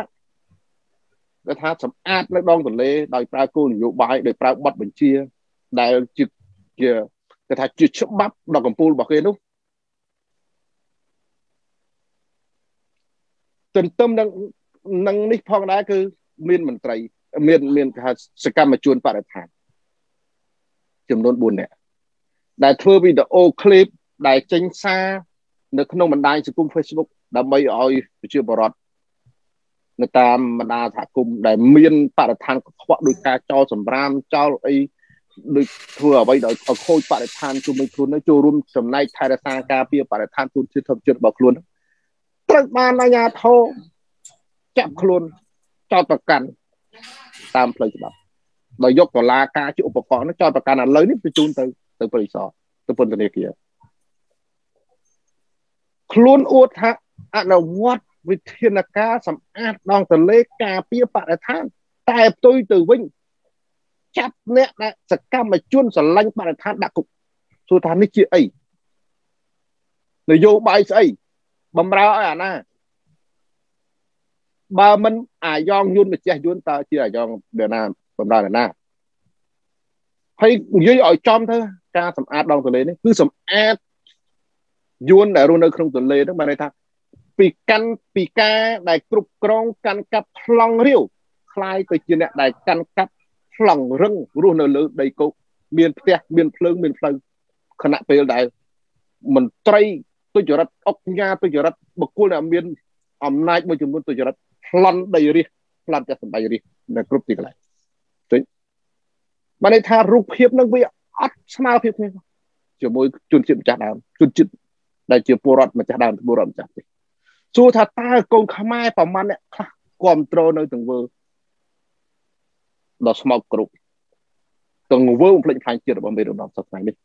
ដែលថាសម្អាតនៅដងទន្លេដោយប្រើគោលនយោបាយដោយប្រើបទបញ្ជា ដែលជាជាគេថាជាច្បាប់ដ៏កំពូលរបស់គេនោះ ទន្ទឹមនឹងនឹងនេះផងដែរគឺមានមន្ត្រីមានមានគេហៅសកម្មជនបរិស្ថានចំនួន4នាក់ដែលធ្វើវីដេអូឃ្លីបដែលចេញសារនៅក្នុងបណ្ដាញសង្គម Facebook ដើម្បីឲ្យប្រជាពលរដ្ឋនៅតាមបណ្ដាសហគមន៍ដែលមានបរិស្ថានកខ្វក់ដោយការចោលសម្រាមចោលអីដូចធ្វើអ្វីដោយខូចបរិស្ថានជុំវិញខ្លួននៅចូលរួមចំណែកថែរក្សាការពារបរិស្ថានទូនជាតិធម្មជាតិរបស់ខ្លួន ត្រូវបានអាជ្ញាធរចាប់ខ្លួនចោតប្រកាន់តាមផ្លូវច្បាប់ដោយយកតឡាការជាឧបករណ៍នោះចោតប្រកាន់ឥឡូវនេះបញ្ជូនទៅទៅបរិស័ទទៅពន្ធនាគារខ្លួនអួតថាអនុវត្តវិធានការសម្អាតដងទន្លេការពារបរិស្ថានតែផ្ទុយទៅវិញចាប់អ្នកដែលសកម្មជនស្រឡាញ់បរិស្ថានដាក់គុកសួរថានេះជាអីនយោបាយស្អី បំរើឲ្យអាណាបើមិនអាយ៉ងយួនម្ចាស់យួនតើជាអាយ៉ងដែលណាបំរើដល់ណាហើយនិយាយឲ្យចំទៅការសម្អាតដងទន្លេនេះគឺសម្អាតយួនដែលរស់នៅក្នុងទន្លេហ្នឹងបានន័យថាពីកាន់ពីការដែលគ្រប់គ្រងកាន់កាប់ប្លង់រាវคล้ายទៅជាអ្នកដែលកាន់កាប់ប្លង់រឹងរស់នៅលើដីគោកមានផ្ទះមានភ្លើងមានផ្លូវខណៈពេលដែលមន្ត្រី ទុច្ចរិតអុកញ៉ាទុច្ចរិតបុគ្គលដែលមានអំណាចមួយចំនួនទុច្ចរិតប្លន់ដីរាជប្លន់តែសម្ដីរាជនៅគ្រប់ទីកន្លែងឃើញបានន័យថារូបភាពនឹងវាអត់ស្មើភាពគ្នាជាមួយជនជាតិម្ចាស់ដើមជនជាតិដែលជាពលរដ្ឋម្ចាស់ដើមពលរដ្ឋម្ចាស់ទេសួរថាតើកូនខ្មែរប្រមាណអ្នកខ្លះគ្រប់គ្រងនៅទង្វើដល់ស្មោកគ្រប់ទង្វើបំផ្លិចផ្លាញជាតិរបស់មេរោគដល់សប្តាហ៍នេះ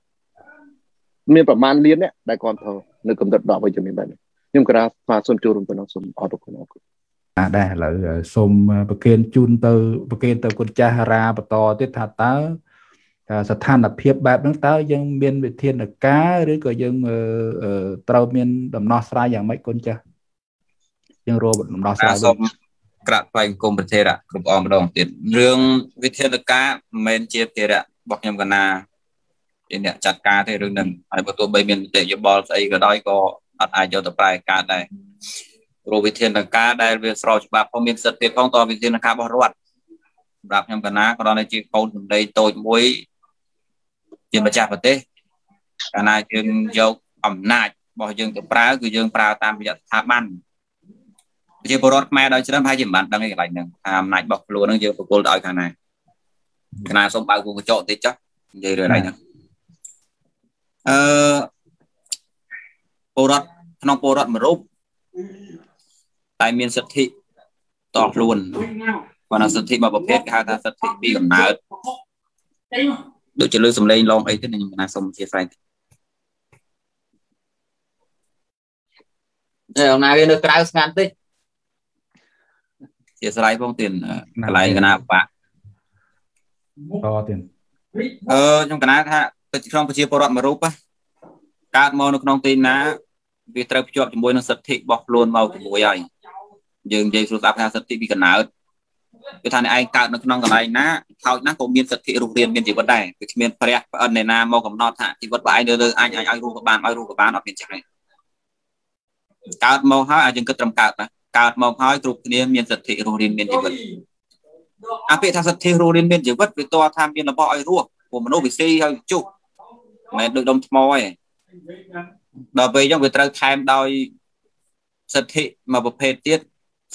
មានប្រមាណលានអ្នកដែលគ្រប់គ្រងនៅកម្រិតដល់វិជ្ជមានបែបនេះខ្ញុំក្រាបស្វាសូមចូលរួមទៅក្នុងសូមអរគុណអរគុណអាដែរឥឡូវសូមប្រកេនជូនទៅប្រកេនទៅគុណចាស់រាបន្តទៀតថាតើស្ថានភាពបែបហ្នឹងតើយើងមានវិធានការឬក៏យើងត្រូវមានដំណោះស្រាយយ៉ាងម៉េចគុណចាស់យើងរកដំណោះស្រាយសូមក្រាបថ្លែងគុំប្រធារៈគ្រប់អង្គម្ដងទៀតរឿងវិធានការមិនមែនជាភារៈរបស់ខ្ញុំកណា ជាអ្នកចាត់ការទេរឿងហ្នឹងហើយបើទោះបីមានមតិយោបល់ស្អីក៏ដោយក៏អត់អាចយកទៅប្រែកើតដែរព្រោះវិធានការដែលវាស្របច្បាប់ផងមានសិទ្ធិទៀតផងតវិធានការរបស់រដ្ឋសម្រាប់ខ្ញុំកណាក៏ដល់តែជាកូនសម្ដីតូចមួយជាម្ចាស់ប្រទេសកាលណាយើងយកអំណាចរបស់យើងទៅប្រើគឺយើងប្រើតាមរយៈស្ថាប័នប្រជាពលរដ្ឋខ្មែរដោយច្រើនប្រហែលជាមិនបានដឹងឯកន្លែងហ្នឹងថាអំណាចរបស់ខ្លួនហ្នឹងយើងប្រគល់ទៅឲ្យខាងណាខាងណាសូមបើកគូកញ្ចក់តិចចុះនិយាយរឿងហ្នឹង អឺពលរដ្ឋក្នុងពលរដ្ឋមួយរូបតែមានសិទ្ធិតខ្លួនគាត់សិទ្ធិមួយប្រភេទគេហៅថាសិទ្ធិពីកំណើតដូចជាលើសំឡេងឡងអីទៅខ្ញុំណាសូមអធិស្ឋានតែអំណាវានៅក្រៅស្ងាត់តិចជាស្រ័យផងទៀតកន្លែងកណាបាក់តទៀតអឺខ្ញុំកណាថាទៅ ក្នុងប្រជាពលរដ្ឋមួយរូបកើតមកនៅក្នុងទីណាវាត្រូវភ្ជាប់ជាមួយនឹងសិទ្ធិរបស់ខ្លួនមកជាមួយហើយយើងនិយាយស្រួលស្ដាប់ថាសិទ្ធិពីកណើតគឺថាអ្នកឯងកើតនៅក្នុងកន្លែងណាថោចណាក៏មានសិទ្ធិរស់រានមានជីវិតដែរវាគ្មានព្រះប្អិនអ្នកណាមកកំណត់ថាជីវិតរបស់ឯងលើអាចអាចឲ្យរស់ក៏បានឲ្យរស់ក៏បានអត់មានចឹងទេកើតមកហើយអាចយើងគិតត្រឹមកើតណាកើតមកហើយគ្រប់គ្នាមានសិទ្ធិរស់រានមានជីវិតអាពាក្យថាសិទ្ធិរស់រានមានជីវិតវាតថាមានរបស់ឲ្យរស់ព្រោះមនុស្សវាស៊ីឲ្យជុះ មិនដូចដុំថ្មទេដល់ពេលអញ្ចឹងវាត្រូវថែមដោយសិទ្ធិមួយប្រភេទទៀត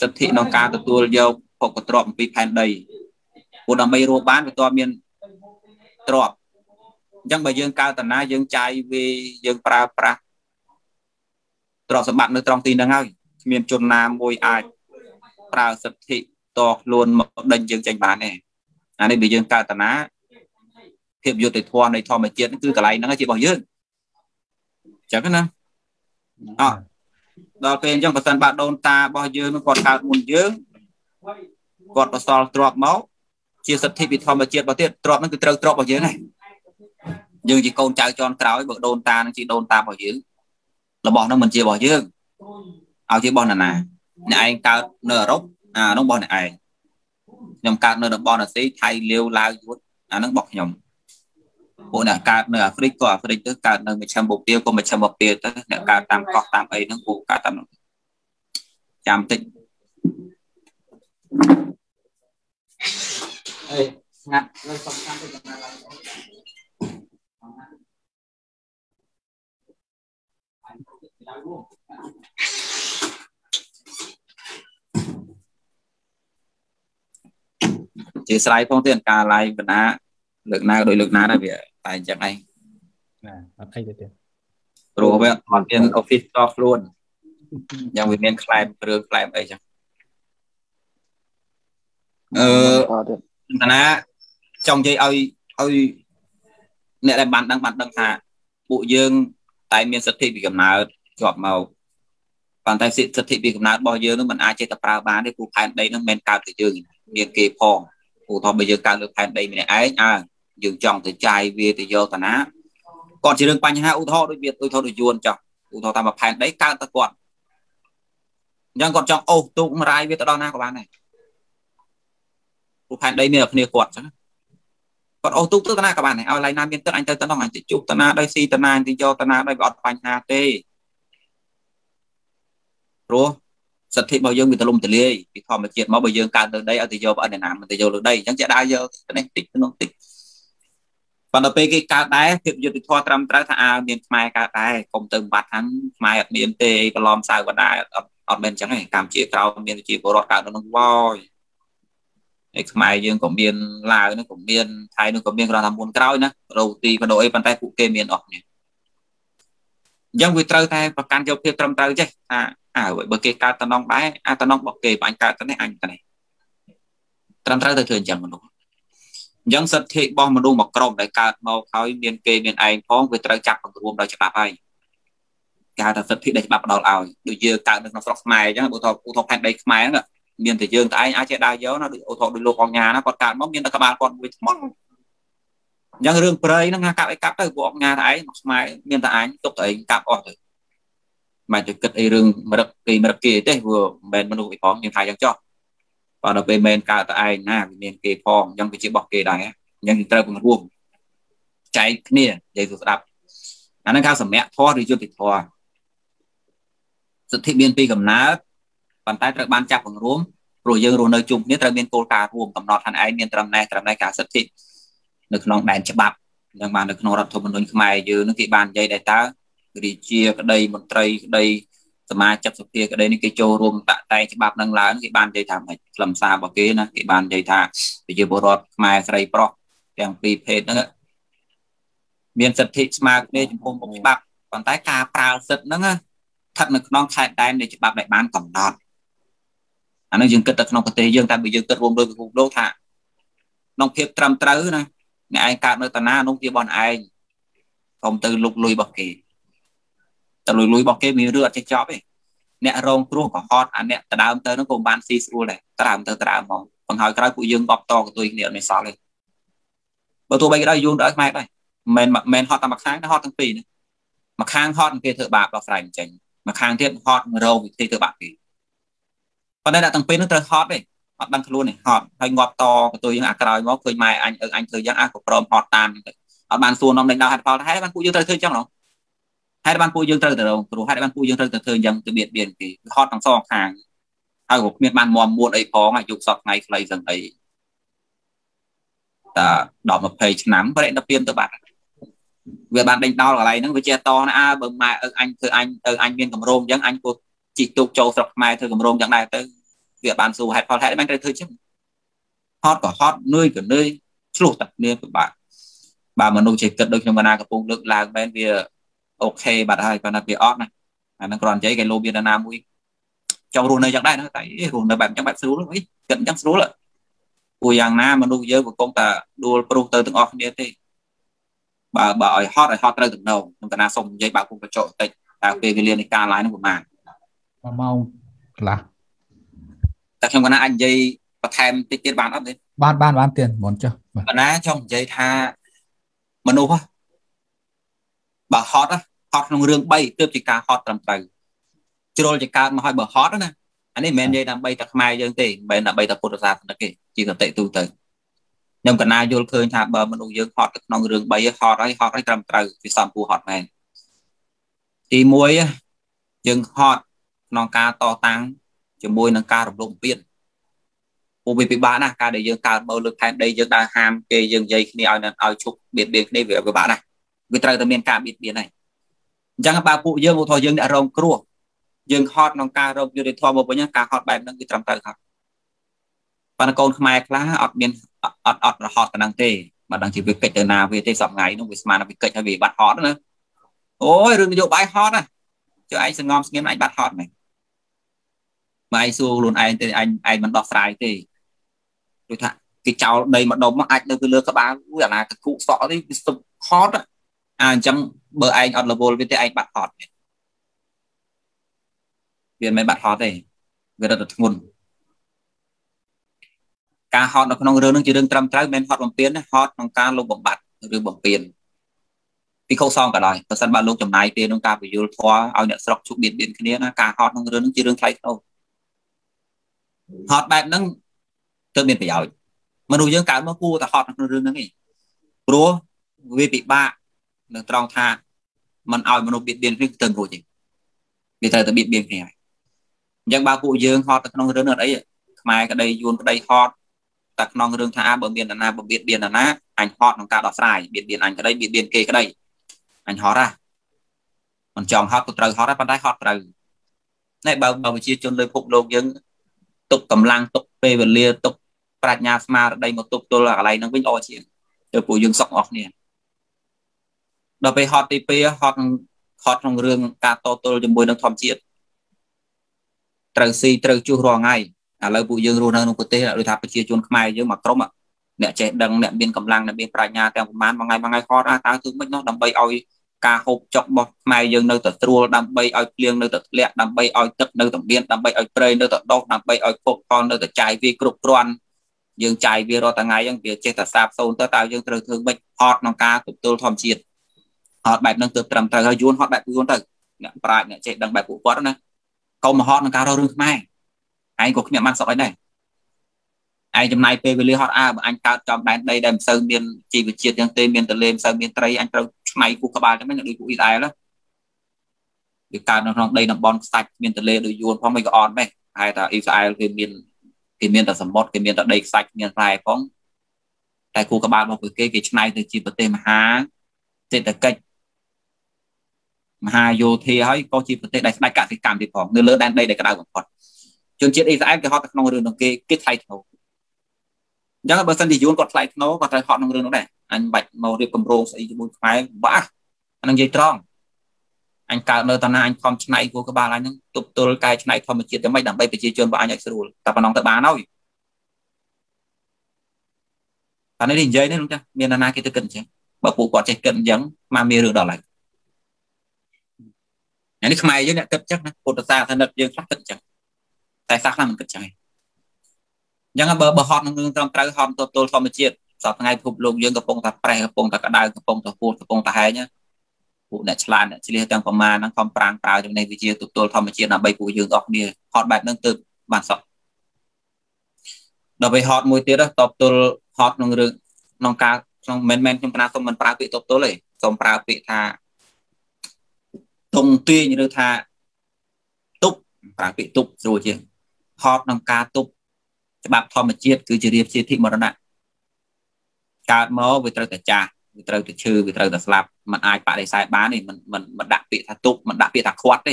សិទ្ធិក្នុងការទទួលយកភពទ្រព្យអំពីផែនដីព្រោះដើម្បីរស់បានវាតមានទ្រព្យអញ្ចឹងបើយើងកើតតាណាយើងចាយវាយើងប្រើប្រាស់ទ្រព្យសម្បត្តិនៅត្រង់ទីហ្នឹងហើយគ្មានជនណាមួយអាចប្រើសិទ្ធិតខ្លួនមកដេញយើងចេញបានទេអានេះបើយើងកើតតាណា ភាពយុត្តិធម៌នៃធម្មជាតិគឺកន្លែងហ្នឹងជារបស់យើងចឹងណាអដល់ពេលអញ្ចឹងបើសិនបាក់ដូនតារបស់យើងនឹងគាត់កើតមុនយើងគាត់បសល់ទ្របមកជាសិទ្ធិពីធម្មជាតិរបស់ទៀតទ្របហ្នឹងគឺត្រូវទ្របរបស់យើងហើយយើងជាកូនចៅចនក្រោយបើដូនតានឹងជាដូនតារបស់យើងរបស់ហ្នឹងមិនជារបស់យើងឲ្យជារបស់ណាណាអ្នកឯងកើតនៅអឺរ៉ុបអានោះរបស់អ្នកឯងខ្ញុំកើតនៅតំបន់អាស៊ីថៃលាវឡាវយួនអាហ្នឹងរបស់ខ្ញុំ ពួកអ្នកកើតនៅអាហ្វ្រិកក៏អាហ្វ្រិកទៅកើតនៅមជ្ឈមបូព៌ាក៏មជ្ឈមបូព៌ាទៅអ្នកកើតតាមកោះតាមអីហ្នឹងពួកកើតតាមចាំតិចអេស្ងាត់លើសំខាន់ទៅចំណាឡើងជាស្រ័យផងទៀតការ live បណ្ណា លើកណាដោយលើកណាដែរវាតែអញ្ចឹងឯងណាអត់អីទេទៀតព្រោះវាអត់មាន office តខ្លួនយ៉ាងវាមានខ្លែមគ្រឿងខ្លែមអីចឹងអឺតាណាចង់និយាយឲ្យឲ្យអ្នកដែលបានដឹងបានដឹងថាពួកយើងតែមានសិទ្ធិពីកំណើតជាប់មកប៉ុន្តែសិទ្ធិពីកំណើតរបស់យើងនឹងមិនអាចចេះតែប្រើបានទេព្រោះផែនដីនឹងមិនមែនកើតពីយើងមានគេផងឧទាហរណ៍បើយើងកើតលើផែនដីម្នាក់ឯងអើ យើងចង់ទៅចាយវាទៅយកតាណាគាត់ជារឿងបញ្ហាឧទាហរណ៍ដូចវាដូចថាដូចយួនចោះឧទាហរណ៍តាមផែនដីកើតទៅគាត់អញ្ចឹងគាត់ចង់អូសទូកម្រាយវាទៅដល់ណាក៏បានដែរព្រោះផែនដីមានតែគ្នាគាត់អញ្ចឹងគាត់អូសទូកទៅតាណាក៏បានដែរឲ្យឡៃណាមានទឹកអញទៅទៅនោះអញទៅជុះតាណាដោយស៊ីតាណាអញទៅយកតាណាដោយវាអត់បញ្ហាទេព្រោះសិទ្ធិរបស់យើងវាទលំទលាយពីធម្មជាតិមកបើយើងកើតលើដីឲ្យទៅយកអត់អ្នកណាមិនទៅយកលើដីអញ្ចឹងចេះដើរយកទៅនេះតិចទៅនោះតិច ប៉ុន្តែពេលគេកើតដែរភាពយុត្តិធម៌ត្រឹមត្រូវថាអើមានខ្មែរកើតដែរកុំទៅបាត់ខាងខ្មែរអត់មានទេប្រឡំសៅបណ្ដាអត់អត់មែនអញ្ចឹងទេកម្ពុជាក្រៅមានជាពលរដ្ឋកើតនៅក្នុងវយហើយខ្មែរយើងក៏មានឡាវនោះក៏មានថៃនោះក៏មានគ្រាន់តែមុនក្រោយណារោទីបដូរអីប៉ុន្តែពួកគេមានអស់នេះអញ្ចឹងវាត្រូវតែប្រកាន់យកភាពត្រឹមត្រូវចេះថាអើបើគេកើតតំណងដែរអាតំណងរបស់គេបើអញកើតទៅនេះអញទៅនេះត្រឹមត្រូវទៅធ្វើអញ្ចឹងមនុស្ស អញ្ចឹងសិទ្ធិរបស់មនុស្សមួយក្រុមដែលកើតមកហើយមានគេមានឯងផងវាត្រូវចាប់បង្រួមដោយច្បាប់ហើយគេហៅថាសិទ្ធិដែលច្បាប់ផ្ដល់ឲ្យដូចយើងកើតនៅក្នុងស្រុកខ្មែរអញ្ចឹងឧទាហរណ៍ឧទាហរណ៍ផែនដីខ្មែរហ្នឹងមានតែយើងតែឯងអាចចេះដើរយកណាដូចឧទាហរណ៍ដូចលោកអង្ញាណាគាត់កើតមកមានតែក្បាលគាត់មួយថ្មល់អញ្ចឹងរឿងព្រៃហ្នឹងកាប់អីកាប់ទៅពួកអង្ញាតែឯងមកខ្មែរមានតែអញទុកតែឯងកាប់អស់ទៅមិនទៅគិតអីរឿងមរឹកគេមរឹកគេទេព្រោះមិនមែនមនុស្សអីផងយើងថាយ៉ាងចោះ បើដល់ពេលមិនកើតតែឯងណាវាមានគេផងអញ្ចឹងវាជារបស់គេដែរអញ្ចឹងត្រូវពង្រួមចែកគ្នានិយាយទៅស្ដាប់អាហ្នឹងហៅសម្រាប់ធម៌ឬយុត្តិធម៌សិទ្ធិមានពីកំណើតប៉ុន្តែត្រូវបានចាប់បង្រួមព្រោះយើងរស់នៅជុំគ្នាត្រូវមានគោលការណ៍រួមកំណត់ថាឯងមានត្រឹមណេះត្រឹមណេះការសិទ្ធិនៅក្នុងដែនច្បាប់នឹងបាននៅក្នុងរដ្ឋធម្មនុញ្ញខ្មែរយើងនឹងគេបាននិយាយដែរតើរាជាក្តីមន្ត្រីក្តី សមាជិកសភាក្តីនេះគេចូលរួមតាក់តែងច្បាប់នឹងឡើងគេបាននិយាយថាម៉េចខ្លឹមសាររបស់គេណាគេបាននិយាយថាប្រជាពលរដ្ឋខ្មែរស្រីប្រុសទាំងពីរភេទហ្នឹងមានសិទ្ធិស្មើគ្នាចំពោះមុខច្បាប់ប៉ុន្តែការប្រើសិទ្ធិហ្នឹងស្ថិតនៅក្នុងខែដែននៃច្បាប់ដែលបានកំណត់អានឹងយើងគិតទៅក្នុងប្រទេសយើងតែបើយើងគិតរួមដោយពិភពលោកថាក្នុងភាពត្រឹមត្រូវណាអ្នកឯងកើតនៅតាណានោះជាបនឯងកុំទៅលុកលុយរបស់គេ ទៅលុយលុយរបស់គេមានរឿងអត់ចេះចប់ទេអ្នករងគ្រោះក៏ហត់អាអ្នកដដើមទៅនោះក៏បានស៊ីស្រួលដែរដដើមទៅដដើមមកបង្ហើយក្រោយពួកយើងបបតកទុយគ្នាអត់មានសល់ទេបើទោះបីក៏ដោយយូរដល់ខ្មែរដែរមិនមិនហត់តែមួយខាងតែហត់ទាំងពីរនេះមួយខាងហត់គេធ្វើបាបដល់ស្រ័យមិនចេញមួយខាងទៀតហត់រោវិធីធ្វើបាបគេប៉ុន្តែអ្នកទាំងពីរនោះត្រូវហត់ទេអត់ដឹងខ្លួនទេហត់ហើយងាប់តកន្ទុយយើងអាក្រោយមកឃើញម៉ែអញអើអញធ្វើយ៉ាងអាក៏ព្រមហត់តាមទៅអត់បានសួរនំដេញដល់ហេតុផលថាហេតុបានពួកយើងត្រូវធ្វើចឹងហ៎ ហេតុបានពួកយើងត្រូវទៅរងគ្រោះហេតុបានពួកយើងត្រូវទៅធ្វើយ៉ាងទៅបៀតបៀនគេហត់ទាំងសងខាងហើយក៏គ្មានបានមមមួនអីផងអាយុសពថ្ងៃខ្លីសឹងអីតា10 20ឆ្នាំប្រេតពៀនទៅបាត់វាបានដេញដោលកន្លែងហ្នឹងវាជាតណាអើបើម៉ែអើអញធ្វើអញទៅអញមានកម្រងអញ្ចឹងអញគួរជីកទូកចូលស្រុកខ្មែរធ្វើកម្រងយ៉ាងដែរទៅវាបានសួរហេតុផលហេតុបានត្រូវធ្វើចឹងហត់ក៏ហត់នឿយក៏នឿយឆ្លោះតែគ្នាពិបាកបើមនុស្សចេះគិតដូចខ្ញុំកណាកំពុងលើកឡើងមែនវា អូខេបាត់ហើយប៉ុន្តែវាអត់ណាអាហ្នឹងគ្រាន់តែនិយាយគេលោមានណាមួយចង់រស់នៅយ៉ាងដែរណាតែរស់នៅបែបចឹងបែបស្រួលអីគិតចឹងស្រួលព្រោះយ៉ាងណាមនុស្សយើងកំពុងតែដួលព្រុសទៅទាំងអស់គ្នាទេបើបើឲ្យហត់ឲ្យហត់ត្រូវតំណងខ្ញុំកណាសុំនិយាយបើគុំកញ្ចក់តិចតើពេលវេលានៃការឡាយនោះប្រហែល1ម៉ោងកន្លះតែខ្ញុំកណាអាចនិយាយបន្ថែមតិចទៀតបានអត់ទេបានបានបានទៀតមុនចុះកណាចង់និយាយថាមនុស្សបើហត់ ហត់ក្នុងរឿង3ទើបជាការហត់ត្រឹមត្រូវជ្រុលជាកើតមកឲ្យបើហត់ណាអានេះមិនមែននិយាយដើម្បីតែខ្មែរយើងទេមិនមែនដើម្បីតែពុទ្ធសាសនិកទេជាកតិទូទៅខ្ញុំកណាយល់ឃើញថាបើមនុស្សយើងហត់ទៅក្នុងរឿង3ហត់ហើយហត់ហើយត្រឹមត្រូវវាសំពូហត់មែនទី1យើងហត់ក្នុងការតតាំងជាមួយនឹងការរំលោភបំពានពួកវាពិបាកណាស់ការដែលយើងកើតមកលើផែនដីយើងដើរហាមគេយើងនិយាយគ្នាឲ្យឲ្យឈប់បៀតបៀនគ្នាវាពិបាកណាស់វាត្រូវតែមានការបៀតបៀនហើយ អញ្ចឹងបើពួកយើងឧទាហរណ៍យើងអ្នករងគ្រោះយើងហត់ក្នុងការរកយុទ្ធធម៌មកវិញការហត់បែបហ្នឹងគឺត្រឹមត្រូវហើយប៉ុន្តែកូនខ្មែរខ្លះអត់មានអត់អត់រហត់ទៅនឹងទេបើដឹងជាវាកិច្ចទៅណាវាទេសប្ងៃនោះវាស្មានវាកិច្ចហើយវាបាត់ហត់ណាអូយរឿងនយោបាយហត់ណាចុះឯងសងំស្ងៀមឯងបាត់ហត់មែនបើឯងសួរខ្លួនឯងទេឯងឯងមិនដោះស្រាយទេដូចថាគេចោលដីម្ដុំមកអាចនៅពីលើក្បាលអូយអាណាកគូសក់នេះវាសុបហត់ អាអញ្ចឹងបើឯងអត់រវល់វាទេឯងបាត់ហត់វាមិនបាត់ហត់ទេវារត់ទៅធ្ងន់ការហត់នៅក្នុងរឿងនឹងជារឿងត្រឹមត្រូវមិនហត់បំពេញហត់ក្នុងការលុបបំបត្តិឬបំពេញពីខុសសងក៏ដោយបើសិនបើលោកចំណាយពេលក្នុងការពយល់ធွာឲ្យអ្នកស្រុកជួបបៀតបៀនគ្នាណាការហត់ក្នុងរឿងនឹងជារឿងថ្លៃថ្នូរហត់បែបហ្នឹងទើបមានប្រយោជន៍មនុស្សយើងកើតមកគួរតែហត់ក្នុងរឿងហ្នឹងឯងព្រោះវាពិបាក នៅត្រង់ថាมันឲ្យមនុស្សបៀតបៀនគ្នាទៅរួចទេវាត្រូវតែបៀតបៀនគ្នាហើយអញ្ចឹងបើពួកយើងហត់ទៅក្នុងរឿងហ្នឹងអីខ្មែរក្តីយួនក្តីហត់តែក្នុងរឿងថាបើមាននរណាបបៀតបៀននរណាអញហត់ក្នុងការដោះស្រាយបៀតបៀនអញក្តីបៀតបៀនគេក្តីអញហត់ហ่ะមិនចង់ហត់ក៏ត្រូវហត់ដែរប៉ុន្តែហត់ត្រូវតែបើបើប្រជាជនលើពិភពលោកយើងទុកកម្លាំងទុកពេលវេលាទុកប្រាជ្ញាស្មារតីមកទប់ទល់កន្លែងហ្នឹងវិញល្អជាងទៅពួកយើងសុខអស់គ្នា ដល់ពេលហត់ទី2ហត់ខត់ក្នុងរឿងការតទល់ជាមួយនឹងធម្មជាតិត្រូវស៊ីត្រូវជួសរាល់ថ្ងៃឥឡូវពួកយើងរស់នៅក្នុងប្រទេសដូចថាប្រជាជនខ្មែរយើងមកក្រុមអ្នកចេះដឹងអ្នកមានកម្លាំងអ្នកមានប្រាជ្ញាទាំងប្រមាណមួយថ្ងៃមួយថ្ងៃខត់តើធ្វើម៉េចនោះដើម្បីឲ្យការហូបចុករបស់ខ្មែរយើងនៅតែស្រួលដើម្បីឲ្យភ្លៀងនៅតែធ្លាក់ដើម្បីឲ្យទឹកនៅតែមានដើម្បីឲ្យព្រៃនៅតែដុះដើម្បីឲ្យភោគផលនៅតែចាយវាគ្រប់គ្រាន់យើងចាយវារាល់ថ្ងៃហ្នឹងវាចេះតែសាបសូន្យទៅតើយើងត្រូវធ្វើម៉េចហត់ក្នុងការទទួលធម្មជាតិ ហត់បែបហ្នឹងទើបត្រឹមត្រូវហើយយួនហត់បែបយួនទៅអ្នកប្រាជ្ញអ្នកចេះដឹងបែបពួកគាត់ណាកុំមកហត់ក្នុងការរករឿងខ្មែរឯងក៏គ្មានបានសុខអីដែរឯងចំណាយពេលវេលាហត់អើបើអញកើតចំដែនដីដែលមិនសូវមានជីវជាតិទាំងទេមានទលេមិនសូវមានត្រីអញត្រូវឆ្នៃគូក្បាលចឹងដូចពួកអ៊ីស្រាអែលវាកើតនៅក្នុងដីតំបន់ខ្សាច់មានទលេដូចយួនផងមិនក៏អត់ដែរហើយថាអ៊ីស្រាអែលគេមានគេមានតែសមុទ្រគេមានតែដីខ្សាច់មានរ៉ែផងតែគូក្បាលរបស់ពួកគេគេឆ្នៃទៅជាប្រទេសមហាសេដ្ឋកិច្ច មហាយោធាហើយក៏ជាប្រទេសដែលស្ដេចកសិកម្មទៀតផងនៅលើដែនដីដែលក្តៅបំផុតជនជាតិអ៊ីស្រាអែលគេហត់ទៅក្នុងរឿងនោះគេគេថ្លៃធ្នូអញ្ចឹងបើសិនជាយួនគាត់ថ្លៃធ្នូគាត់ត្រូវហត់ក្នុងរឿងនោះដែរអញបាច់មករៀបគម្រោងស្អីជាមួយខ្មែរបាក់អានឹងនិយាយត្រង់អញកើតនៅតាណាអញខំឆ្នៃគូក្បាលអញហ្នឹងទប់ទល់កែឆ្នៃធម្មជាតិតែមិនដើម្បីប្រជាជនរបស់អញឲ្យស្រួលតែប៉ុណ្ណឹងទៅបានហើយអានេះនិយាយនេះចាមានណាគេទៅគិតអញ្ចឹងបើពួកគាត់ចេះគិតអញ្ចឹងមកមានរឿងដល់ហើយ នេះខ្មែរយើងអ្នកគិតចឹងណាពុទ្ធសាសនិកយើងខ្លះគិតចឹងតែសាសខ្លះមិនគិតចឹងឯងអញ្ចឹងបើបើហត់នឹងរឿងត្រឹមត្រូវហត់ទល់ធម្មជាតិសប្តាហ៍ថ្ងៃពិភពលោកយើងកំពុងតែប្រេះកំពុងតែក្តៅកំពុងតែហួតកំពុងតែហែងពួកអ្នកឆ្លាតអ្នកឆ្លៀសទាំងប្រមាណហ្នឹងខំប្រាំងប្រើចំណេះវិជ្ជាទទល់ធម្មជាតិដើម្បីពួកយើងអស់គ្នាហត់បែបហ្នឹងទើបបានសក់ដល់ពេលហត់មួយទៀតតបទល់ហត់ក្នុងរឿងក្នុងការក្នុងមិនមែនខ្ញុំកណាសុំមិនប្រើពាក្យតបទល់ទេសូមប្រើពាក្យថា តុងទាញឬថាទប់ប្រើពាក្យទប់ស្រួលជាងហត់ក្នុងការទប់ច្បាប់ធម្មជាតិគឺជារៀបជាធិមរណៈកើតមកវាត្រូវតែចាស់វាត្រូវតែឈឺវាត្រូវតែស្លាប់มันអាចបដិសេធបានទេมันมันมันដាក់ពាក្យថាទប់มันដាក់ពាក្យថាខាត់ទេ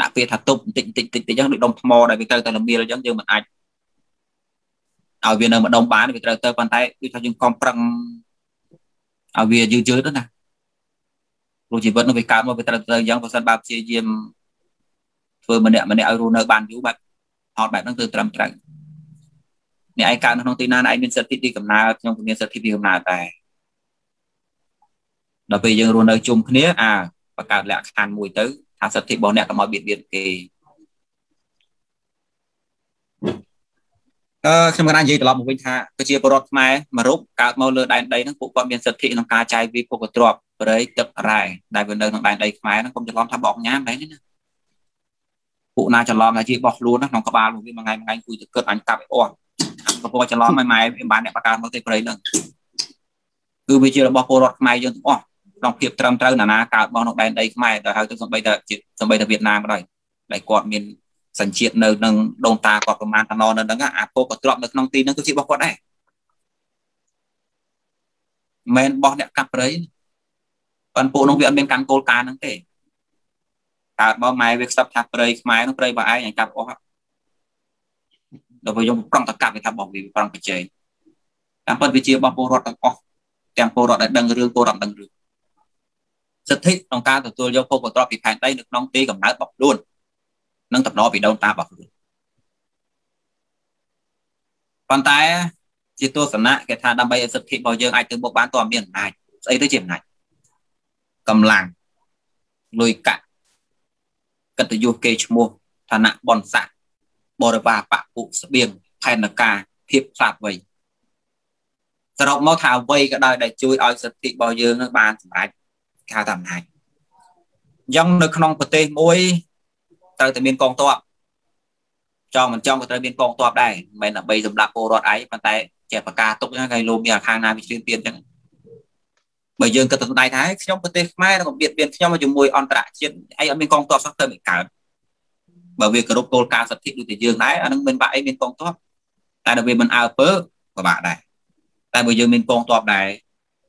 ដាក់ពាក្យថាទប់បន្តិចបន្តិចបន្តិចអញ្ចឹងដូចដុំថ្មដែលវាត្រូវតែល្មៀលអញ្ចឹងយើងមិនអាចឲ្យវានៅម្ដុំបានវាត្រូវទៅប៉ុន្តែដូចថាយើងខំប្រឹងឲ្យវាយឺតយឺតណា ព្រោះជីវិតនោះវាកើតមកវាត្រូវទៅអញ្ចឹងបើសិនបើព្យាយាមធ្វើម្នាក់ម្នាក់ឲ្យរស់នៅបានយូរបែបហត់បែបហ្នឹងគឺត្រឹមត្រូវអ្នកឯងកើតនៅក្នុងទីណាឯងមានសិទ្ធិទីកំណើតខ្ញុំក៏មានសិទ្ធិទីកំណើតដែរដល់ពេលយើងរស់នៅជុំគ្នាអាបង្កើតលក្ខខណ្ឌមួយទៅថាសិទ្ធិរបស់អ្នកកុំឲ្យបៀតបៀនគេអឺខ្ញុំកណានិយាយត្រឡប់មកវិញថាប្រជាពលរដ្ឋខ្មែរមួយរូបកើតមកលើដែនដីហ្នឹងពួកគាត់មានសិទ្ធិក្នុងការចាយវាភោគទ្រព្យ ប្រៃទឹករ៉ែដែលវានៅក្នុងដែនដីខ្មែរហ្នឹងកុំច្រឡំថាបោកញ៉ាំដែរណាពួកណាច្រឡំថាជាបោះខ្លួនក្នុងក្បាលរបស់វាមួយថ្ងៃមួយថ្ងៃគួយទៅគិតអញកាប់ឲ្យអស់កំពុងច្រឡំឲ្យម៉ែវាបានអ្នកបកកើតមកទេប្រៃហ្នឹងគឺវាជារបស់ពលរដ្ឋខ្មែរយើងទាំងអស់ក្នុងភាពត្រឹមត្រូវណានាកើតមកក្នុងដែនដីខ្មែរទៅហើយទៅសំបីតែសំបីតែវៀតណាមក៏ដោយដែលគាត់មានសញ្ជាតិនៅនឹងដូនតាគាត់ប្រមាណតំណនៅហ្នឹងអាពោក៏ទ្របនៅក្នុងទីហ្នឹងគឺជារបស់គាត់ដែរមិនបោះអ្នកកាប់ព្រៃ ប៉ុន្តែពួកនោះវាអត់មានកាន់គោលការណ៍ហ្នឹងទេកើតមកម៉ែវាខ្សឹបថាព្រៃខ្មែរនោះព្រៃរបស់ឯងអញកាប់អស់ដល់ពេលយើងប្រងតកាប់វាថាបងវាប្រងបច្ចេកតាមពិតវាជារបស់ពលរដ្ឋទាំងអស់ទាំងពលរដ្ឋដែលដឹងរឿងពលរដ្ឋដឹងរឿងសិទ្ធិក្នុងការទទួលយកភោគទ្រព្យពីផែនដីនៅក្នុងទីកំណើតរបស់ខ្លួននិងតំណពីដូនតារបស់ខ្លួនប៉ុន្តែជាទស្សនៈគេថាដើម្បីឲ្យសិទ្ធិរបស់យើងអាចទៅមុខបានតើមានអំណាចស្អីទៅជាអំណាច កម្លាំងលុយកាក់កិត្តិយសគេឈ្មោះឋានៈបនស័កបរិវារបពុស្បៀងផែនការភាពផ្លាតវៃសរុបមកថាអ្វីក៏ដោយដែលជួយឲ្យសិទ្ធិរបស់យើងនឹងបានសម្រេចគេហៅថាអំណាចអញ្ចឹងនៅក្នុងប្រទេសមួយត្រូវតែមានកងទ័ពចង់មិនចង់ក៏ត្រូវមានកងទ័ពដែរមិនមែនដើម្បីសម្រាប់ពលរដ្ឋឯងប៉ុន្តែជាប្រកាសទុកហ្នឹងគេលោកមានអាខាងណាវិជ្ជាទៀតអញ្ចឹង បើយើងគិតទៅស្ដាយថាខ្ញុំប្រទេសខ្មែរនឹងបៀតបៀនខ្ញុំជាមួយអន្តរជាតិអីអត់មានកងទ័ពសោះទៅមិនកើតបើវាគោរពគោលការណ៍សិទ្ធិដូចតែយើងដែរអានឹងមិនបាក់អីមានកងទ័ពតែដល់វាមិនអើពើពិបាកដែរតែបើយើងមានកងទ័ពដែរ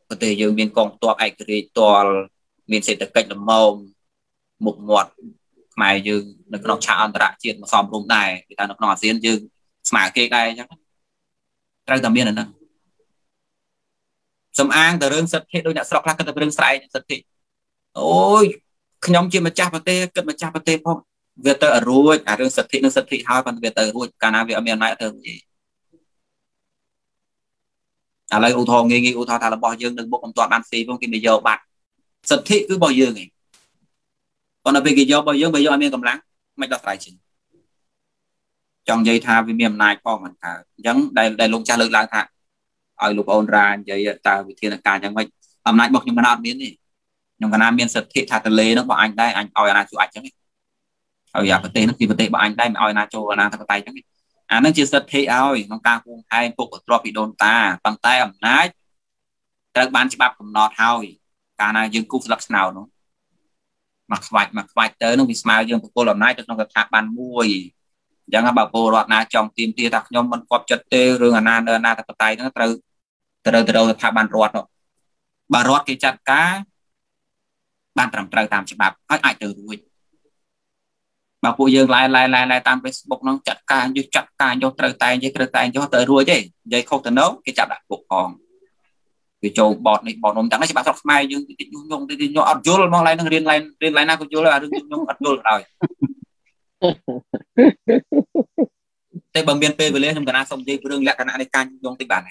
ប្រទេសយើងមានកងទ័ពឯករាជ្យតលមានសេដ្ឋកិច្ចល្មមមុខមាត់ខ្មែរយើងនៅក្នុងឆាកអន្តរជាតិមកសំរុំដែរគេថានៅក្នុងអាស៊ានយើងស្មើគេដែរអញ្ចឹងត្រូវតែមានអាហ្នឹង សំអាងទៅរឿងសិទ្ធិដូចអ្នកស្រុកខ្លះគាត់ទៅរឿងស្រែកសិទ្ធិអូយខ្ញុំជាម្ចាស់ប្រទេសគិតម្ចាស់ប្រទេសផងវាទៅរួចអារឿងសិទ្ធិនិងសិទ្ធិហើយប៉ុន្តែវាទៅរួចកាលណាវាអត់មានអំណាចទៅរួចទេឥឡូវឧទាហរណ៍ងាយងាយឧទាហរណ៍ថារបស់យើងនឹងបុកមិនទាន់បានស៊ីផងគេនិយាយបាត់សិទ្ធិគឺរបស់យើងឯងប៉ុន្តែពេលគេយករបស់យើងបើយើងអត់មានកម្លាំងមិនដោះស្រាយចេញចង់និយាយថាវាមានអំណាចផងមិនថាអញ្ចឹងដែលដែលលោកចាស់លើកឡើងថា ឲ្យលោកអូនរានិយាយតើវិធានការយ៉ាងម៉េចអំណាចរបស់ខ្ញុំកណាអត់មានទេខ្ញុំកណាមានសិទ្ធិថាតលេនោះបើអញដែរអញឲ្យអាណាជួយអញចឹងឲ្យអាប្រទេសនោះពីប្រទេសបើអញដែរមិនឲ្យអាណាចូលអាណាធិបតេយ្យចឹងអានឹងជាសិទ្ធិឲ្យក្នុងការហួងហែងពុកទ្រព្យពីដូនតាប៉ុន្តែអំណាចត្រូវបានច្បាប់កំណត់ហើយកាលណាយើងគូស្លឹកស្នោនោះមកខ្វាច់មកខ្វាច់ទៅនឹងវាស្មើយើងប្រគល់អំណាចទៅក្នុងស្ថាប័នមួយ អញ្ចឹងបើពលរដ្ឋណាចង់ទៀមទាថាខ្ញុំមិនគប់ចិត្តទេរឿងអាណានៅអាណាធិបតេយ្យហ្នឹងត្រូវត្រូវទៅស្ថាប័នរដ្ឋនោះបើរដ្ឋគេចាត់ការបានត្រឹមត្រូវតាមច្បាប់ហើយអាចទៅរួចបើពួកយើងឡាយឡាយឡាយឡាយតាម Facebook ហ្នឹងចាត់ការយកចាត់ការយកត្រូវតែងយកត្រូវតែងយកទៅរួចទេនិយាយខុសទៅនោះគេចាប់ដាក់គុកផងវាចូលបតនេះបតនំទាំងនេះច្បាប់ស្រុកខ្មែរយើងតិចញុះញង់តិចញុះអត់យល់មកឡើយនឹងរៀនឡាយរៀនឡាយណាក៏យល់អារឿងញុះញង់អត់យល់ដល់ តែបើមានពេលវេលាខ្ញុំកណាសុំនិយាយរឿងលក្ខណៈនៃការញុះញង់តិចបាទ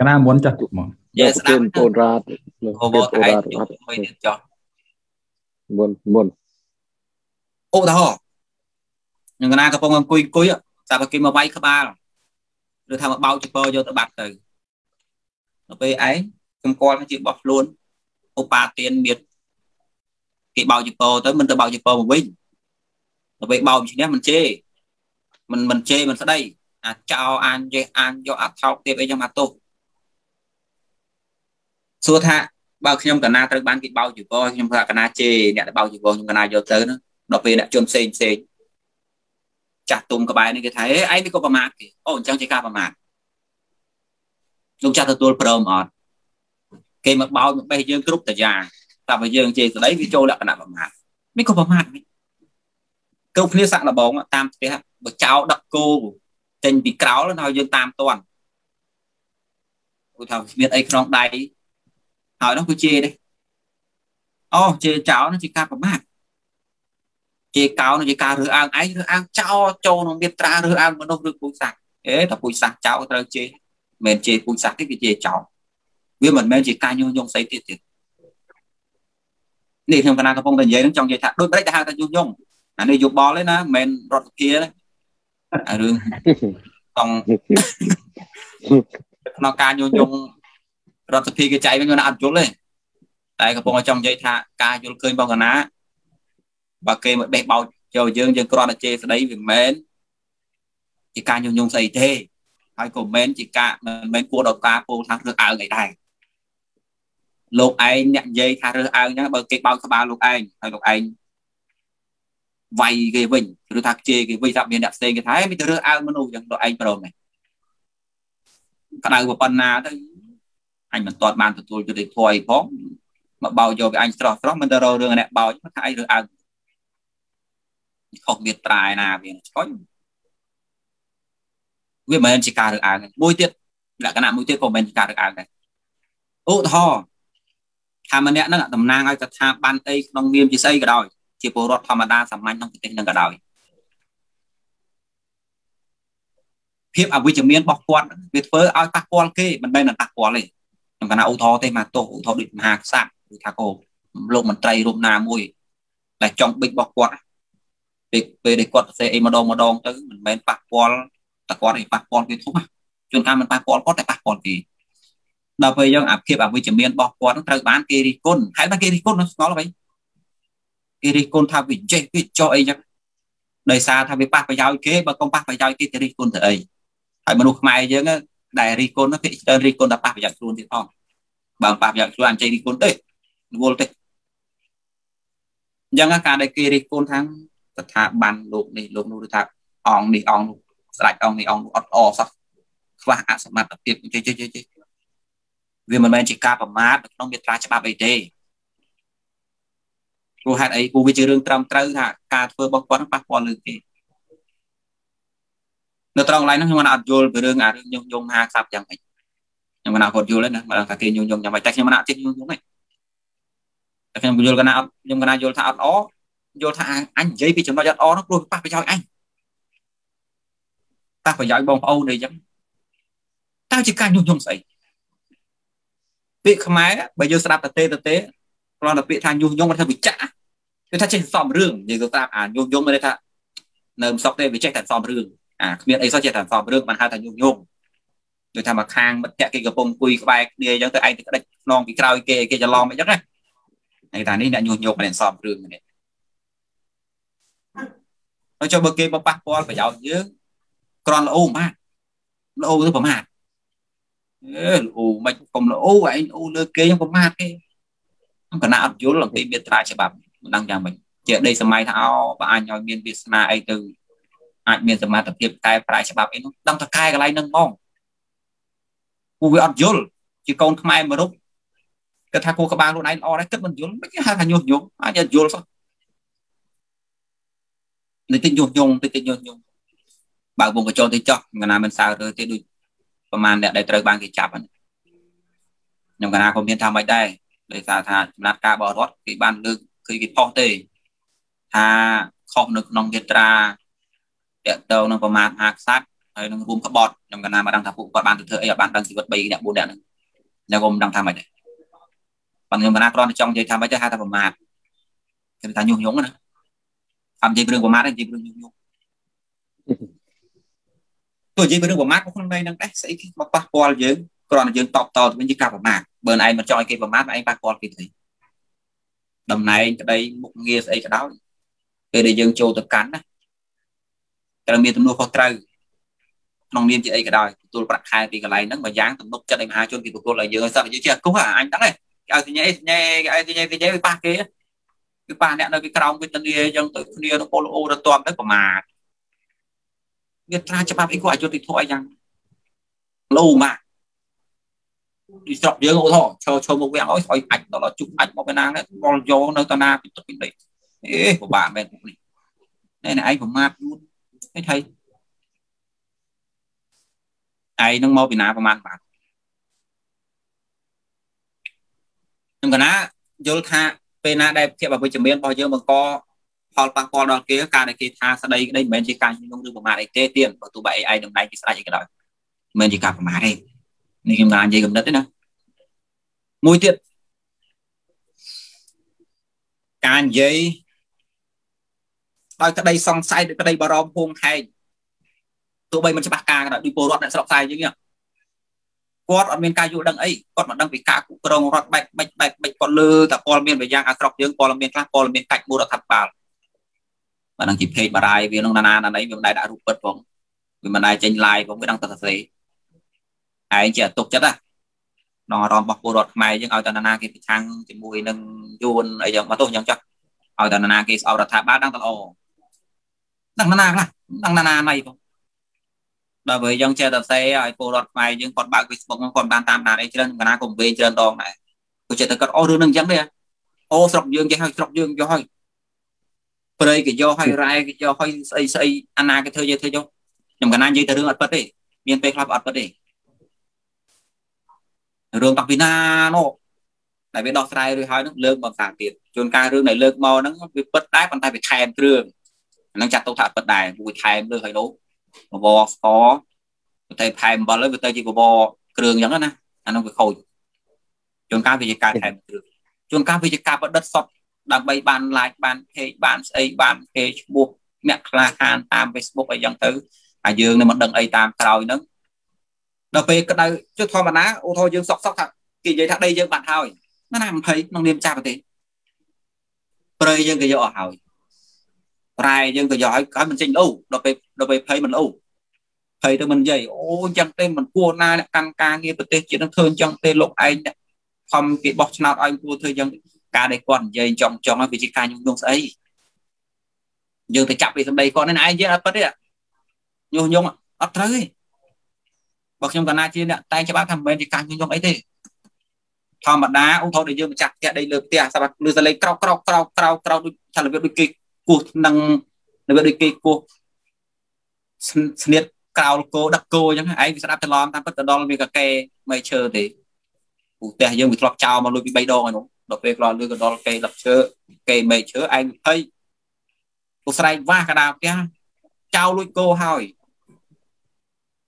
កណាមុនចាស់ទុកមកយេស្ដាប់ពូនរ៉ាតអូបតឯងយកមួយទៀតចោះមុនមុនឧទាហរណ៍ខ្ញុំកណាកំពុងអង្គុយអង្គុយតែគេមកវាយក្បាលឬថាមកបោកចពយកទៅបាត់ទៅនៅពេលឯងខ្ញុំគាល់ជាបោះខ្លួនឧបាទានមានគេបោកចពទៅមិនទៅបោកចពមកវិញ ទៅពេលបោកឈ្នះមិនជេមិនមិនជេមិនស្ដីអាចោអានយេអានយកអថោកទៀតអីចឹងមកទោសសួរថាបើខ្ញុំកណាត្រូវបានគេបោកជីវរខ្ញុំថាកណាជេអ្នកដែលបោកជីវរខ្ញុំកណាយកទៅណាដល់ពេលអ្នកជនផ្សេងផ្សេងចាស់ទុំក្បែរនេះគេថាអេឯងនេះក៏ប្រមាថគេអូអញ្ចឹងជាការប្រមាថលោកចាស់ទទួលព្រមអត់គេមកបោកមកបេះយើងគ្រប់តយ៉ាងតែបើយើងជេរស្ដីវាចូលលក្ខណៈប្រមាថនេះក៏ប្រមាថនេះ គ្រប់គ្នាសាក់លបងតាមផ្ទះបើចោលដឹកគោចេញពីក្រោលហើយយើងតាមតន់ឧទាហរណ៍មានអីក្នុងដៃហើយនោះគឺជេរទេអូជេរចោលនោះជាការប្រមាថជេរកោនោះជាការរើសអើងឯងរើសអើងចោលចូលក្នុងមេត្រារើសអើងមនុស្សឬពូជសាសអេតែពូជសាសចោលត្រូវជេរមិនមែនជេរពូជសាសទេគឺជេរចោលវាមិនមែនជាការញុះញង់ស្អីទៀតទៀតនេះខ្ញុំកណាកំពុងតែនិយាយនឹងចង់និយាយថាដូចប្រេចទៅហៅថាញុះញង់ អានេះយោបល់ទេណាមិនមែនរដ្ឋាភិបាលអារឿងຕ້ອງក្នុងការញុយញងរដ្ឋាភិបាលគេចៃវិញគាត់អត់យល់ទេតែកំពុងចង់និយាយថាការយល់ឃើញរបស់កណាបើគេមកបេះបោចចូលយើងយើងគ្រាន់តែជេរស្ដីវាមិនមែនជាការញុយញងស្អីទេហើយក៏មិនមែនជាការមិនមែនគួរដល់ការពោលថារើសអើងអីដែរលោកឯងអ្នកនិយាយថារើសអើងហ្នឹងបើគេបោកក្បាលលោកឯងហើយលោកឯង វាយគេវិញឬថាជេរគេវិញថាមានអ្នកផ្សេងគេថាមានតែរើសអើងមនុស្សចឹងលោកឯងព្រមទេក្តៅប៉ុណ្ណាទៅអញមិនទាន់បានទទួលយុត្តិធម៌អីផងមកបោយកវាអញស្រស់ស្រស់មិនទៅរករឿងអ្នកបោចថាអីរើសអើងខុសមានត្រាឯណាវាឆ្កុញវាមិនមែនជាការរើសអើងមួយទៀតលក្ខណៈមួយទៀតក៏មិនមែនជាការរើសអើងដែរឧទាហរណ៍ថាម្នាក់ហ្នឹងតំណាងឲ្យស្ថាប័នអីក្នុងនាមជាស្អីក៏ដោយ ជាពលរដ្ឋធម្មតាសាមញ្ញក្នុងប្រទេសហ្នឹងក៏ដោយភាពអវិជ្ជមានរបស់គាត់វាធ្វើឲ្យប៉ះពាល់គេមិនមែនប៉ះពាល់ទេខ្ញុំកណាឧទាហរណ៍ទេមកទោសឧទាហរណ៍ដូចមហាក្សត្រឬថាគោលោកមន្ត្រីរូបណាមួយដែលចង់បិចរបស់គាត់ពេលពេលដែលគាត់សរសេរអីម្ដងម្ដងទៅមិនមែនប៉ះពាល់តែគាត់ឯងប៉ះពាល់គេធំជួនកាលមិនប៉ះពាល់គាត់តែប៉ះពាល់គេដល់ពេលយើងអាភាពអវិជ្ជមានរបស់គាត់នឹងត្រូវបានគេរិះគន់ហើយបានគេរិះគន់ស្គាល់អ្វី គេរិះគន់ថាវាចេះវាចោះអីចឹងដោយសារថាវាប៉ះប្រយោជន៍គេបើកុំប៉ះប្រយោជន៍គេទៅរិះគន់ទៅអីហើយមនុស្សខ្មែរយើងដែលរិះគន់នោះគេច្រើនរិះគន់តែប៉ះប្រយោជន៍ខ្លួនទៀតផងបើប៉ះប្រយោជន៍ខ្លួនអញ្ចឹងរិះគន់ទេរវល់ទេអញ្ចឹងការដែលគេរិះគន់ថាស្ថាប័នលោកនេះលោកនោះឬថាអង្គនេះអង្គនោះស្ដេចអង្គនេះអង្គនោះអត់អសោះខ្វះអសមត្ថភាពចេះចេះចេះវាមិនមែនជាការប្រមាថនៅក្នុងមាត្រាច្បាប់អីទេ ព្រោះហេតុអីព្រោះវាជារឿងត្រឹមត្រូវថាការធ្វើរបស់គាត់ប៉ះពាល់លើគេនៅត្រង់កន្លែងហ្នឹងខ្ញុំអត់យល់ពីរឿងអារឿងញុះញង់មហាក្សត្រយ៉ាងម៉េចខ្ញុំមិនអត់គាត់យល់ទេណាបើថាគេញុះញង់យ៉ាងម៉េចតែខ្ញុំមិនអត់ចេះញុះញង់ទេតែតែខ្ញុំយល់កណាអត់ខ្ញុំកណាយល់ថាអត់អយល់ថាអញនិយាយពីចំណុចអត់អនោះព្រោះប៉ះប្រយោជន៍អញប៉ះប្រយោជន៍បងប្អូនអីចឹងតើជាការញុះញង់ស្អីពាក្យខ្មែរបើយើងស្ដាប់តទេតទេ គ្រាន់តែពាក្យថាញុះញង់មិនថាវិចាគឺថាចេះសំរឿងនិយាយទៅស្ដាប់អាញុះញង់មិនได้ថានៅមិនសុខទេវាចេះតែសំរឿងអាគ្មានអីសោះចេះតែសំរឿងបានហៅថាញុះញង់ដូចថាមកខាងមិត្តភក្តិគេកំពុងអង្គុយក្បែរគ្នាអញ្ចឹងទៅឯងទៅក្តិចខ្នងពីក្រោយគេគេច្រឡំអញ្ចឹងណាហើយថានេះអ្នកញុះញង់មិនសំរឿងនេះហើយចុះបើគេបប៉ះពាល់ប្រយោជន៍យើងក្រន់ល្អម៉ាល្អទៅប្រមាថអឺល្អមិនកុំល្អឯងល្អលើគេខ្ញុំប្រមាថគេ គណៈអត់យល់អំពីមេត្រាច្បាប់មិនដឹងយ៉ាងម៉េចជាដីសម័យថាអោបើអញឲ្យមានវាសនាអីទៅអាចមានសមត្ថភាពកែប្រែច្បាប់អីនោះដឹងតែកែកន្លែងហ្នឹងហ្មងពួកវាអត់យល់ជាកូនខ្មែរមរុកគាត់ថាគូក្បាលខ្លួនឯងល្អដែរគិតមិនយល់មិនគេហៅថាញុះញង់អាចយល់សោះនេះតិចញុះញង់តិចតិចញុះញង់បើវងកញ្ចក់តិចចោះកណាមិនសើរើទេដូចប្រហែលអ្នកដែលត្រូវបានគេចាប់ខ្ញុំកណាក៏មានថាមិនដែរ ដោយសារថាចំណាត់ការបរិវត្តគេបានលើកគឺគេផុសទេថាខុសនៅក្នុងយត្រាតកតងនឹងប្រមាថអាខ្សាត់ហើយនឹងរួមក្បត់ខ្ញុំកណាមកដឹងថាពួកគាត់បានទៅធ្វើអីអត់បានដឹងជីវិត3អ្នក4អ្នកហ្នឹងខ្ញុំក៏មិនដឹងថាម៉េចដែរប៉ុន្តែខ្ញុំកណាគ្រាន់តែចង់និយាយថាម៉េចទៅហៅថាប្រមាថខ្ញុំថាញុះញង់ណាអត់និយាយរឿងប្រមាថទេនិយាយរឿងញុះញង់ទោះនិយាយរឿងប្រមាថក៏ក្នុងន័យហ្នឹងដែរស្អីគេមកប៉ះពាល់យើងគ្រាន់តែយើងតបតទៅវិញជាការប្រមាថ បើឯងមិនចង់ឲ្យគេប្រមាថឯងប៉ះពាល់គេទៅតំណែងក្តីមុខងារស្អីក៏ដោយពេលដែលយើងចូលទៅកាន់ណាត្រូវមានទំនួលខុសត្រូវក្នុងនាមជាអីក៏ដោយទទួលប្រាក់ខែពីកន្លែងហ្នឹងបើយ៉ាងទំនុកចិត្តឲ្យមហាជនគេទទួលឲ្យយើងឲ្យសត្វយើងជាអគុះអញដឹងទេគេឲ្យសញ្ញាសញ្ញាគេឲ្យសញ្ញាសញ្ញាវាប៉ះគេគឺប៉ះអ្នកនៅពីក្រោមវិធានាអញ្ចឹងទៅគ្នាទៅពលអូរទៅទៅប្រមាថវាត្រាច្បាប់អីក៏អយុត្តិធម៌អីយ៉ាងលោម៉ាក់ពី ស្រុកយើងឧទាហរណ៍ឈរឈរមុខវាំងអើយស្អុយអាចដល់ជុកអាចមកពីណាបលយកនៅតាណាពីទឹកពីនេះអេពិបាកមែនពួកនេះនេះឯងប្រមាថយូរហេតុហីឯងនឹងមកពីណាប្រមាណបាទខ្ញុំកណាយល់ថាពេលណាដែលភាពអវិជ្ជមានរបស់យើងបង្កផលប៉ះពាល់ដល់គេការដែលគេថាស្ដីក្តីមិនមែនជាការជំនុំឬប្រមាថអីទេទៀតបើទោះបី AI តំណែងជាស្ដេចអីក៏ដោយមិនមែនជាការប្រមាថទេ នេះខ្ញុំបាននិយាយកំណត់ទេណាមួយទៀតការនិយាយដោយក្តីសង្ស័យដោយក្តីបារម្ភហួងហែងទោះបីមិនច្បាស់ការក៏ដោយពីពលរដ្ឋអ្នកស្រុកខ្សែយើងគាត់អត់មានការយល់ដឹងអីគាត់មិនដឹងពីការគ្រប់គ្រងរដ្ឋបែបបែបបែបបែបគាត់លើតែព័ត៌មានវាយ៉ាងអាស្រុកយើងព័ត៌មានខ្លះព័ត៌មានកាច់មូលរដ្ឋាភិបាលបើនឹងជាเพจបារាយវានឹងណាណាណាណីវាមិនដែរដាក់រូបពិតផងវាមិនដែរចេញ live ផងវាដឹងតែសរសេរ ឯងជាទុកចិត្តណាក្នុងអារម្មណ៍របស់ពលរដ្ឋខ្មែរយើងឲ្យតណាគេប្រឆាំងជាមួយនឹងយួនអីយ៉ាងមកទោះយ៉ាងចាស់ឲ្យតណាគេស្អប់រដ្ឋាភិបាលដឹងតែល្អដឹងណាខ្លះដឹងណាណៃផងដល់ពេលយើងចេះតែសេឲ្យពលរដ្ឋខ្មែរយើងគាត់បើក Facebook គាត់បានតាមដានអីច្រើនកណាក៏វែងច្រើនដងដែរគាត់ចេះតែគាត់អូរឿងនឹងអញ្ចឹងទេអូស្រុកយើងចេះឲ្យស្រុកយើងយកឲ្យព្រៃគេយកឲ្យរ៉ែគេយកឲ្យស្អីស្អីអាណាគេធ្វើយកធ្វើយកខ្ញុំកណានិយាយតែរឿងអត់ពិតទេមានពេលខ្លះអត់ពិតទេ រឿងតាំងពីណានោះតែវាដោះស្រាយរួចហើយនឹងលើកបន្តទៀតជួនកាលរឿងដែលលើកមកហ្នឹងវាពិតដែរប៉ុន្តែវាថែមគ្រឿងហ្នឹងចាត់ទុកថាពិតដែរវាថែមលើហើយនោះបបរស្ករទៅថែមអំបិលហើយវាទៅជាបបរគ្រឿងអញ្ចឹងណាអានោះវាខូចជួនកាលវាជាការថែមគ្រឿងជួនកាលវាជាការបដិទ្ធសតដើម្បីបាន like បាន page បានស្អីបាន page ឈ្មោះអ្នកក្លាហានតាម Facebook អីចឹងទៅហើយយើងនឹងមិនដឹងអីតាមក្រោយហ្នឹង ដល់ពេលក្តៅចុះធម្មតាឧទាហរណ៍យើងសក់សក់ថាគេនិយាយថាដីយើងបាត់ហើយណាណា20ក្នុងនាមចាស់ប្រទេសព្រៃយើងក៏យកអស់ហើយប្រែយើងក៏យកឲ្យឲ្យមិនចេញលោដល់ពេលដល់ពេលភ័យមិនលោភ័យទៅមិននិយាយអូអញ្ចឹងទេមិនគួរណាអ្នកកាន់ការងារប្រទេសជាតិនឹងធ្វើអញ្ចឹងទេលោកឯងខំគេបោះឆ្នោតឲ្យគួរធ្វើអញ្ចឹងការដែលគាត់និយាយចង់ចង់វាជាការញុះញង់ស្អីយើងទៅចាប់ពីសម្ដីគាត់នេះឯងយើងអត់ពិតទេញុះញង់អត់ត្រូវទេ បើខ្ញុំកណាជាអ្នកតែងច្បាប់ថាមិនមែនជាការញុះញង់អីទេធម្មតាឧទាហរណ៍ដែលយើងម្ចាស់ផ្ទះដីលើផ្ទះសម្រាប់លឺសលេងក្រោកក្រោកក្រោកក្រោកក្រោកដូចថារបៀបដូចគេគោះនឹងរបៀបដូចគេគោះស្នៀតក្រោលគោដឹកគោអញ្ចឹងឯងវាស្ដាប់ច្រឡំតាមពិតទៅដល់វាកកេមិនឈើទេពូផ្ទះយើងវាធ្លាប់ចោលមកលុយពី3ដងហើយនោះដល់ពេលក្លោលឺកដល់គេដឹកឈើគេមេឈើឯងភ័យពុស្រែកវាស់កដាលផ្ទះចៅលួចគោហើយ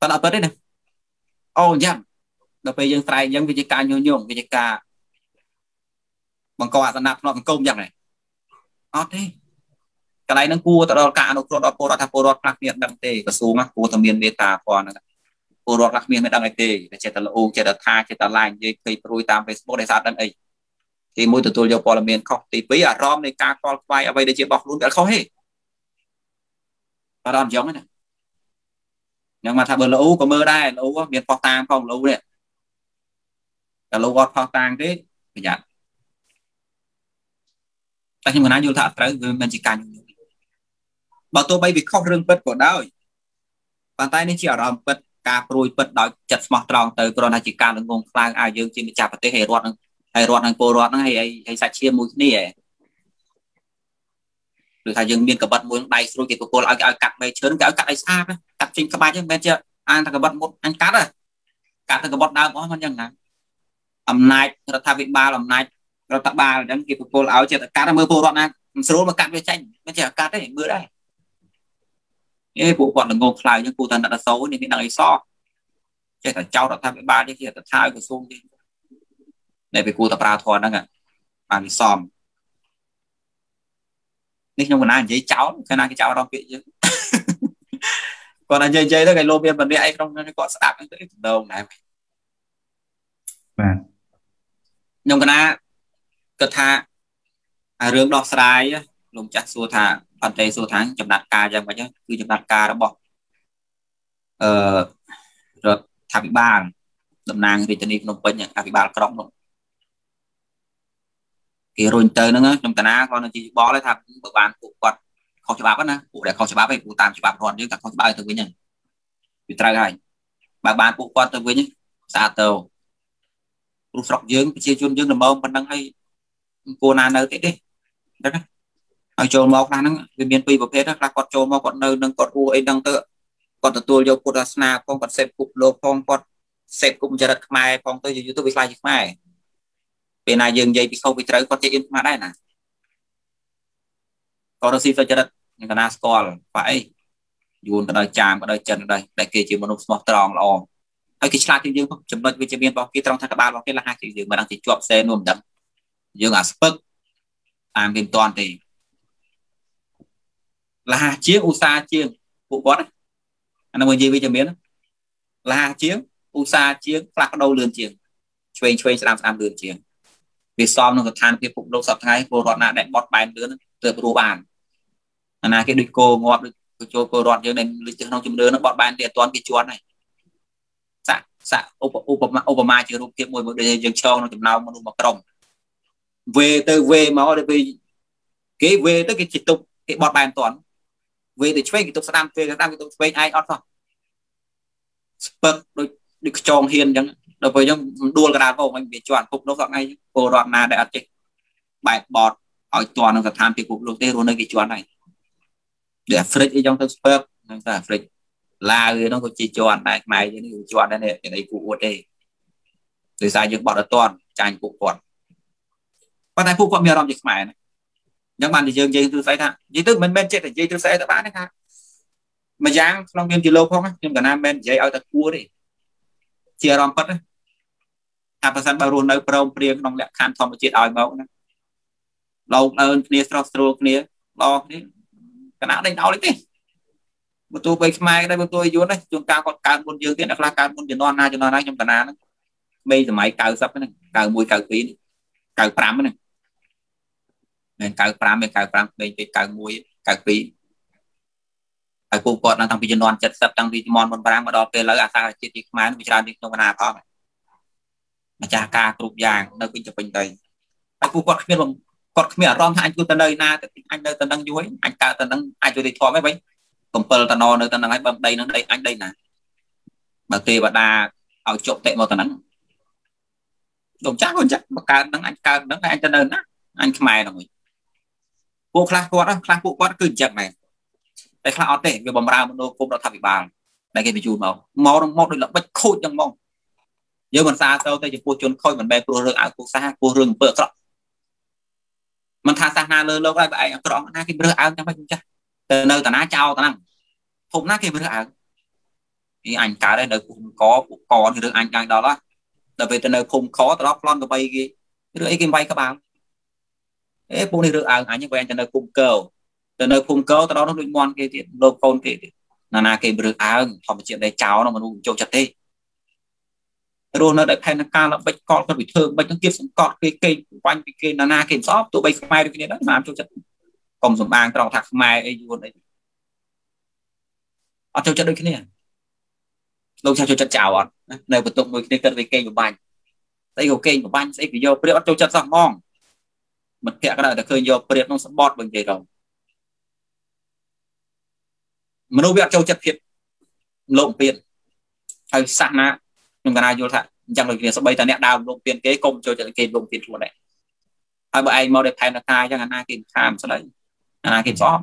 តែអត់ពិតទេណា អូយ៉ាងដល់ពេលយើងស្រែកអញ្ចឹងវាជាការញុះញង់វាជាការបង្កអសនៈផ្នត់សង្គមយ៉ាងណាអត់ទេកន្លែងហ្នឹងគួរទៅដល់ការអនុគ្រោះដល់ពលរដ្ឋថាពលរដ្ឋខ្លះគ្នាដឹងទេក្រសួងគួរតែមានមេត្តាធម៌ហ្នឹងពលរដ្ឋខ្លះគ្នាមិនដឹងអីទេតែចេះតែល្អចេះតែថាចេះតែឡាញនិយាយភ័យព្រួយតាម Facebook ដែលស្អាតដឹងអីទី1ទទួលយកព័ត៌មានខុសទី2អារម្មណ៍នៃការខ្វល់ខ្វាយអ្វីដែលជារបស់ខ្លួនវាអត់ខុសទេបាទអត់អញ្ចឹងណា យ៉ាងមកថាបើល្អក៏មើលដែរល្អមានផុសតាមផងល្អនេះតែលោកអត់ផុសតាមទេប្រយ័ត្នតែខ្ញុំកណាយល់ថាអត់ត្រូវវាមិនជាការញុះញង់បើទោះបីវាខុសរឿងពិតក៏ដោយប៉ុន្តែនេះជាអារម្មណ៍ពិតការព្រួយពិតដោយចិត្តស្មោះត្រង់ទៅគ្រាន់តែជាការងងខ្លាំងឲ្យយើងជាម្ចាស់ប្រទេសឲ្យរដ្ឋនឹងឲ្យរដ្ឋនឹងពលរដ្ឋហ្នឹងឲ្យឲ្យសាច់ឈាមមួយគ្នា ឬថាយើងមានកបិតមួយដៃស្រួយគេប្រគល់ឲ្យឲ្យកាត់មេឈើគេឲ្យកាត់ឲ្យស្អាតកាត់ចេញក្បាច់ហ្នឹងមិនមែនជាអានតែកបិតមុតអញកាត់ហ៎កាត់តែកបិតដើមអស់មិនយ៉ាងណាអំណាចរដ្ឋាភិបាលអំណាចរដ្ឋបាលអញ្ចឹងគេប្រគល់ឲ្យចិត្តកាត់មើលពលរដ្ឋណាមិនស្រួលមកកាត់វាចេញមិនចេះកាត់ទេមើលដែរអេពួកគាត់ល្ងងខ្លាយអញ្ចឹងគូថាអ្នកអសូរនេះមានដឹងអីសោះចេះតែចោតរដ្ឋាភិបាលនេះគេទៅថាឲ្យក្រសួងនេះដែលវាគួរតែប្រើធនហ្នឹងបានវាសម នេះខ្ញុំកណានិយាយចោលខណៈគេចោលរំពាក្យយើងគាត់និយាយនិយាយទៅគេលោមានបណ្ឌិតអីក្នុងគាត់ស្ដាប់ទៅដងដែរបាទខ្ញុំកណាគិតថារឿងដោះស្រាយលោកចាស់សួរថាអន្តេសួរថាចំណាត់ការយ៉ាងម៉េចគឺចំណាត់ការរបស់អឺរដ្ឋាភិបាលតំណាងរាជធានីភ្នំពេញអភិបាលក្រុងនោះ គេរុញទៅហ្នឹងខ្ញុំតាណាគាត់នៅជាបលថាបើបានពួកគាត់ខុសច្បាប់ណាពួកដែលខុសច្បាប់ឯងពួកតាមច្បាប់រដ្ឋយើងតែខុសច្បាប់ទៅវិញហ្នឹងវាត្រូវហើយបើបានពួកគាត់ទៅវិញស្អាតទៅព្រោះស្រុកយើងប្រជាជនយើងល្មមប៉ុណ្ណឹងហើយគួរណានៅទេទេដឹងទេហើយចូលមកខ្លះហ្នឹងវាមានពីរប្រភេទខ្លះគាត់ចូលមកគាត់នៅនឹងគាត់រស់អីហ្នឹងទៅគាត់ទទួលយកពុទ្ធសាសនាផងគាត់សេពគប់លោកផងគាត់សេពគុំចរិតខ្មែរផងទៅយូរទៅវាខ្លាចជាខ្មែរ ពេលណាយើងនិយាយពីខុសពីត្រូវគាត់ចេះអៀនខ្មែរដែរណាគាត់រកស៊ីសុចរិតនឹងកណាស្គាល់បាក់អីយួនក៏ដោយចាមក៏ដោយចិនក៏ដោយតែគេជាមនុស្សស្មោះត្រង់ល្អហើយគេឆ្លាតជាងយើងចំណុចវិជ្ជមានរបស់គេត្រង់ថាក្បាលរបស់គេលះហាជាងយើងមិនដឹងជាជាប់ផ្សេងនោះមិនដឹងយើងអាស្ពឹកតាមគេមិនតាន់ទេលះជាងឧស្សាហ៍ជាងពួកគាត់អានោះនិយាយវិជ្ជមានលះជាងឧស្សាហ៍ជាងផ្លាស់ប្ដូរលឿនជាងឆ្វេងឆ្វេងស្ដាំស្ដាំលឿនជាង វាសមនឹងស្ថានភាពពុកលោកសប្តាហ៍ពលរដ្ឋណាដែលបត់បែនលឿនទើបរស់បានអាណាគេដូចគោងាប់ដូចចូលពលរដ្ឋយើងដែលលិចទៅក្នុងជំនឿនោះបត់បែនទេអត់ទាន់គេជន់ហើយសាក់សាក់ឧបឧបមាឧបមាជារូបភាពមួយមួយដែលយើងឆ្លងក្នុងចំណោមមនុស្សមួយក្រុមវេទៅវេមកដល់ពេលគេវេទៅគេជិះទុកគេបត់បែនតាន់វេទៅឆ្វេងគេទុកស្ដាំវេស្ដាំគេទុកឆ្វេងឯងអត់សោះស្ពឹកដូចដូចខ្ចងហ៊ានអញ្ចឹង ដល់ពេលអញ្ចឹងដួលកដាលពោមិនវាជាន់ពុកនោះសក់ថ្ងៃពលរដ្ឋណាដែលអត់ចេះបែបបត់ឲ្យទាន់នឹងស្ថានភាពពុកលោកទេរស់នៅគេជាន់ហើយដូចអាហ្វ្រិកអីចឹងទៅស្ពឹកហ្នឹងតែអាហ្វ្រិកឡាវហ្នឹងក៏ជាជាន់ដែរខ្មែរយើងនេះជាន់ដែរនេះអីគូអួតទេដោយសារយើងបត់អត់ទាន់ចាញ់ពួកគាត់ប៉ុន្តែពួកគាត់មានអារម្មណ៍ជាខ្មែរណាអញ្ចឹងបានតែយើងនិយាយទិស័យថានិយាយទៅមិនមែនចេះតែនិយាយទិស័យទៅបានទេថាមួយយ៉ាងក្នុងនាមជាលោកផងខ្ញុំកណាមិនមែននិយាយឲ្យតែគួរទេជាអារម្មណ៍ពិតណា ថាប្រសិនបើរស់នៅព្រមព្រៀងក្នុងលក្ខខណ្ឌធម្មជាតិឲ្យមកណាលោកអើនគ្នាស្រស់ស្រួលគ្នាល្អគ្នាកណាដេញដោលទេបើទោះបីខ្មែរដែរបើទោះយួនដែរជួនកាលគាត់កើតមុនយើងទៀតអ្នកខ្លះកើតមុនជំនាន់ណាជំនាន់ណាខ្ញុំកណាហ្នឹងមេសម័យ90ហ្នឹង91 92 95ហ្នឹងមិន95មិន95ពេកពេក91 92ហើយពួកគាត់នៅតាំងពីជំនាន់70តាំងពីជំនាន់មុន5មកដល់ពេលឥឡូវអាសាជាតិជាខ្មែរវាច្រើនទីក្នុងបណ្ណាផង ម្ចាស់ការគ្រប់យ៉ាងនៅពេញទៅពេញទៅហើយពួកគាត់គ្មានគាត់គ្មានអារម្មណ៍ថាអញគួរទៅនៅណាទៅអញនៅទៅនឹងយូរអញកើតទៅនឹងអាចជួយធំហីវិញកំពិលតណនៅទៅនឹងហើយបើដីនឹងដីអញដីណាបើទេវតាឲ្យជប់តិមកទៅនឹងលោកចាស់គាត់ចាស់បើកើតនឹងអញកើតនឹងអញទៅនៅណាអញខ្មែរហ្នឹងវិញពួកខ្លះគាត់ខ្លះពួកគាត់គឺអញ្ចឹងដែរតែខ្លះអត់ទេវាបំរើមនោគមរដ្ឋាភិបាលដែលគេបញ្ជូនមកមកនឹងមកដូចល្បិចខូចចឹងមក យើងមិនសារទៅទៅចំពោះជនខូចមិនមែនព្រោះរឿងអកុសលព្រោះរឿងអំពើអាក្រក់មិនថាសាសនាលើលោកហើយបើឯងអាក្រក់ណាគេរើសអើងចាំមិនចាស់ទៅនៅតាណាចោលតាហ្នឹងភពណាគេរើសអើងនេះអញកើតហើយនៅភូមិកពួកកនេះរឿងអញដល់ដល់ហ៎ដល់ពេលទៅនៅភូមិខទៅដល់ប្លន់កបីគេឬអីគេវាយក្បាលអេពួកនេះរឿងអើងអញវិញទៅនៅភូមិកោទៅនៅភូមិកោទៅដល់នោះដូចមន់គេទៀតលោកកូនគេទៀតណាណាគេរឿងអើងធម្មជាតិដែលចោលមនុស្សចូលចិត្តទេ រស់នៅដោយផែនការល្បិចកលគាត់វិធ្វើមិនទាំងគៀបសង្កត់គេគេបាញ់ពីគេណាណាគេស្អប់ទោះបីខ្មែរដូចគ្នាដែរតាមចូលចិត្តកុំសម្បាងត្រង់ថាខ្មែរអីយួនអីអត់ចូលចិត្តដូចគ្នាលោកចាស់ចូលចិត្តចៅអត់នៅបន្ទប់មួយគ្នាគាត់វាគេងបបាញ់ស្អីក៏គេងបបាញ់ស្អីក៏យកព្រៀបអត់ចូលចិត្តសោះហ្មងមិត្តភក្តិក៏តែឃើញយកព្រៀបក្នុងសបត់បើនិយាយទៅមនុស្សវាអត់ចូលចិត្តភាពលោកពៀនហើយសាសនា ខ្ញុំកណាយល់ថាអញ្ចឹងដូចគ្នាសម្បីតែអ្នកដើមលោកពៀនគេកុំចូលចិត្តគេលោកពៀនខ្លួនដែរហើយបើឯងមកដល់ផែនការអញ្ចឹងអាណាគេខាមស្ដីអាណាគេស្អប់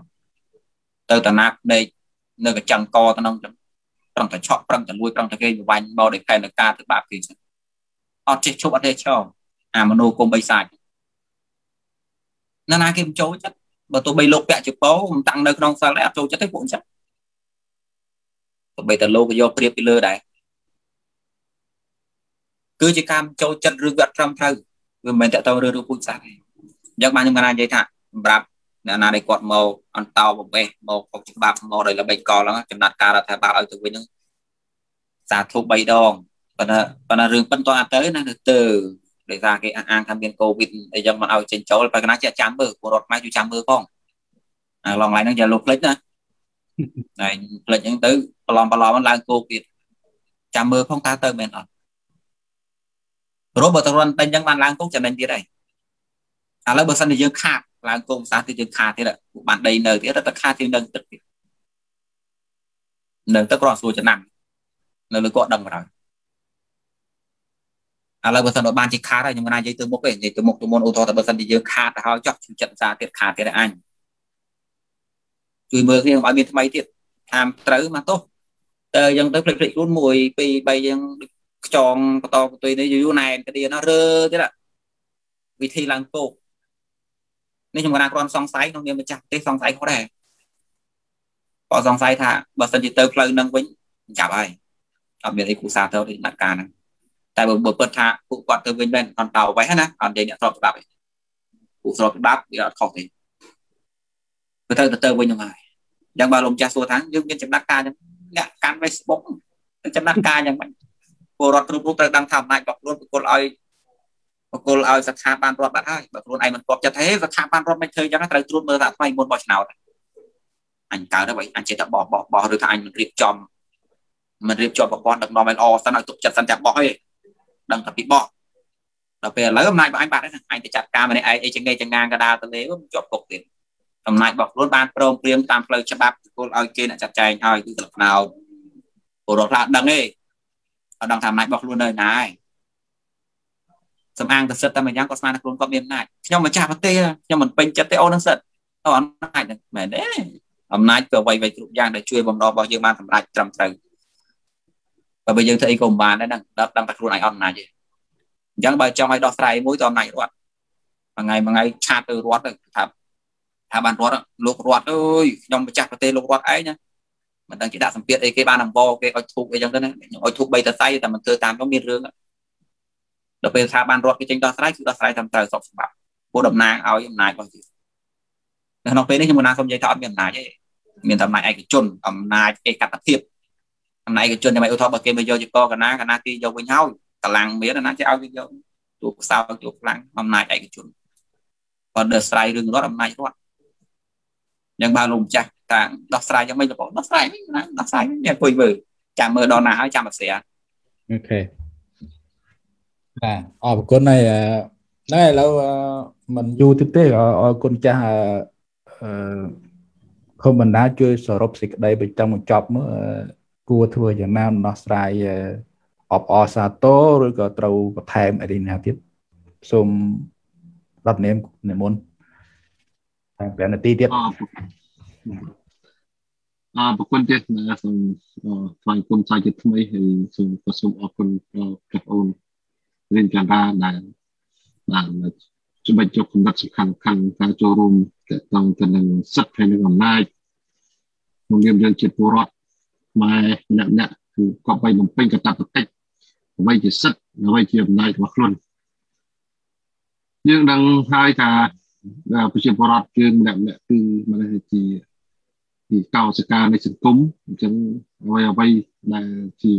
ទៅតាណាភ្នែកនៅកញ្ចឹងកទៅក្នុងប្រឹងតែឆក់ប្រឹងតែលួចប្រឹងតែគេវាញ់មកដោយផែនការទៅបាបគេចឹងអត់ចេះជប់អត់ទេឈរអាមនោគមបិសាចណាណាគេមិនចូលចិត្តបើទោះបីលោកពាក់ជពោមិនតាំងនៅក្នុងសិលដែរអត់ចូលចិត្តទេពួកអញ្ចឹងទោះបីតែលោកយកព្រៀបពីលើដែរ គឺជាការចូលចិត្តឬវាអត់ត្រឹមត្រូវវាមិនមែនតកតងរឿងរូបពូជសាសន៍ទេអញ្ចឹងបានខ្ញុំកណ្ដាលនិយាយថាសម្រាប់អ្នកណាដែលគាត់មកអន្តោប្រវេសមកខុសច្បាប់មកដោយល្បិចកលហ្នឹងចំណាត់ការរដ្ឋាភិបាលឲ្យទៅវិញហ្នឹងសាធុ3ដងប៉ុន្តែប៉ុន្តែរឿងប៉ុន្តែអត់ទៅណាទៅដោយសារគេអះអាងថាមានកូវីដអីចឹងមិនឲ្យចេញចូលបើកណាជាចាំមើលពលរដ្ឋខ្មែរជួយចាំមើលផងអាឡងឡៃហ្នឹងជាលោកផ្លិចណាហើយផ្លិចហ្នឹងទៅប្រឡំប្រឡំឡើងកូវីដចាំមើលផងតើទៅមែនអត់ ព្រោះបើតរន់តែអញ្ចឹងបានឡើងគោកចំណេញទៀតហើយឥឡូវបើសិនជាយើងខាតឡើងគោកសាសទៀតយើងខាតទៀតបានដីនៅទៀតតែខាតទៀតនៅទឹកទៀតនៅទឹកគ្រាន់ស្រួលចំណាំនៅលើគាត់ដឹងបណ្ដោយឥឡូវបើសិនដល់បានជាខាតហើយខ្ញុំមិនអាចនិយាយទៅមុខទេនិយាយទៅមុខទៅមុនឧទាហរណ៍តែបើសិនជាយើងខាតទៅហើយចោះចិត្តសាទៀតខាតទៀតអញជួយមើលគ្នាឲ្យមានថ្មីទៀតតាមត្រូវមកទោះទៅអញ្ចឹងទៅភ្លេចភ្លេចខ្លួន1 2 3យើងដូច ខ្ចងបន្តបន្ទុយនេះយូរណែនកាឌៀណារើទៀតវិធីឡើងពោកនេះខ្ញុំកណាគ្រាន់សង្ស័យក្នុងនាមម្ចាស់ប្រទេសសង្ស័យគាត់ដែរក៏សង្ស័យថាបើសិនជាទៅផ្លូវនឹងវិញចាប់ហើយអត់មានអីគូសាទៅដំណាក់ការហ្នឹងតែបើបើពិតថាពួកគាត់ទៅវិញមែនអត់តោໄວណាអត់និយាយអ្នកស្របច្បាប់ទេពួកស្របច្បាប់វាអត់ខុសទេទៅទៅទៅវិញហ្នឹងហើយអញ្ចឹងបើលោកចាស់សួរថាយើងមានចំណាត់ការអញ្ចឹងអ្នកកាន់ Facebook ចំណាត់ការយ៉ាងម៉េច ពលរដ្ឋគ្រប់រូបត្រូវដឹងថាអំណាចរបស់ខ្លួនប្រគល់ឲ្យប្រគល់ឲ្យស្ថាប័នរដ្ឋបាត់ហើយបើខ្លួនឯងមិនគ្រប់ចិត្តទេស្ថាប័នរដ្ឋមិនធ្វើអញ្ចឹងត្រូវត្រួតមើលថាថ្មីមុនបោះឆ្នោតអញកើតហើយអញចេះតែបោះបោះបោះឬថាអញមិនរៀបចំមិនរៀបចំប្រព័ន្ធដឹកនាំឲ្យល្អសិនឲ្យទុកចិត្តសិនតែបោះទេដឹងតែពីបោះដល់ពេលឥឡូវអំណាចរបស់អញបាត់ហើយអញទៅចាត់ការម្នាក់ឯងអីចង្ងេចង្ងាងកដាលទៅលេមិនជាប់គុកទៀតអំណាចរបស់ខ្លួនបានព្រមព្រៀងតាមផ្លូវច្បាប់គោលឲ្យគេអ្នកចាត់ចែងឲ្យគឺស្លឹកណោតពលរដ្ឋខ្លះដឹងទេ អត់ដឹងថាអំណាចរបស់ខ្លួននៅណាហើយសំអាងទៅសិតតែមួយយ៉ាងគាត់ស្មានថាខ្លួនគាត់មានអំណាចខ្ញុំម្ចាស់ប្រទេសខ្ញុំមិនពេញចិត្តទេអូននឹងសិតអូអំណាចហ្នឹងមែនទេអំណាចគឺអ្វីៗគ្រប់យ៉ាងដែលជួយបំដងរបស់យើងបានសម្រេចត្រឹមត្រូវបើបើយើងធ្វើអីក៏មិនបានដែរហ្នឹងដល់ដឹងតែខ្លួនឯងអត់អំណាចទេអញ្ចឹងបើចង់ឲ្យដោះស្រាយមួយទៅអំណាចរដ្ឋមួយថ្ងៃមួយថ្ងៃឆាតទៅរដ្ឋទៅថាថាបានរដ្ឋលោករដ្ឋអើយខ្ញុំម្ចាស់ប្រទេសលោករដ្ឋឯងណា មិនដឹងជាដាក់សម្ពាធអីគេបានអង្វរគេឲ្យធូបអីចឹងទៅណាខ្ញុំឲ្យធូប3តសៃតែមិនធ្វើតាមនោះមានរឿងដល់ពេលថាបានរត់គេចេញដោះស្រាយគឺដោះស្រាយតាមត្រូវសុខសម្បត្តិពួកតំណាងឲ្យអំណាចរបស់គេនៅក្នុងពេលនេះខ្ញុំមិនណាសូមនិយាយថាអត់មានអំណាចទេមានតែអំណាចឯកជនអំណាចឯកតភាពអំណាចឯកជនយ៉ាងម៉េចឧទាហរណ៍បើគេមកយកជាកកណាកណាគេយកវិញហើយកម្លាំងមានណាគេឲ្យគេយកទូខ្សោយទូខ្លាំងអំណាចឯកជនគាត់ដោះស្រាយរឿងរដ្ឋអំណាចរដ្ឋយ៉ាងបើលោកម្ចាស់ តាដោះស្រាយយ៉ាងម៉េចបងដោះស្រាយណាដោះស្រាយមានអង្គុយមើលចាំមើលដល់ណាហើយចាំអាស្រ័យអូខេបាទអរគុណហើយហ្នឹងឥឡូវមិនយូរទៀតទេអរគុណចាស់អឺខំបណ្ដាជួយសរុបសេចក្តីបញ្ចង់បញ្ចប់មើលគួរធ្វើយ៉ាងណាដោះស្រាយអបអសាទរឬក៏ត្រូវបន្ថែមអីណាទៀតសូមរដ្ឋនាមនិមន្តតាម5នាទីទៀតអរ គុណទៀតសូមថ្លែងគុំសាជាថ្មីហើយសូមក៏សូមអរគុណដល់បងប្អូនរៀនកាណាដែលបានច្បាច់យកកំណត់សំខាន់ខាន់ការចូលរួមតកតងទៅនឹងសិទ្ធិហើយនឹងអំណាចក្នុងនាមយើងជាពលរដ្ឋម៉ែម្នាក់ម្នាក់គឺក៏បីបំពេញកាតព្វកិច្ចអ្វីជាសិទ្ធិអ្វីជាអំណាចរបស់ខ្លួនយើងដឹងហើយថាប្រជាពលរដ្ឋយើងម្នាក់ម្នាក់គឺមិនថាជា ជាកោសិកានៃសង្គមអញ្ចឹងអ្វីអ្វីដែលជា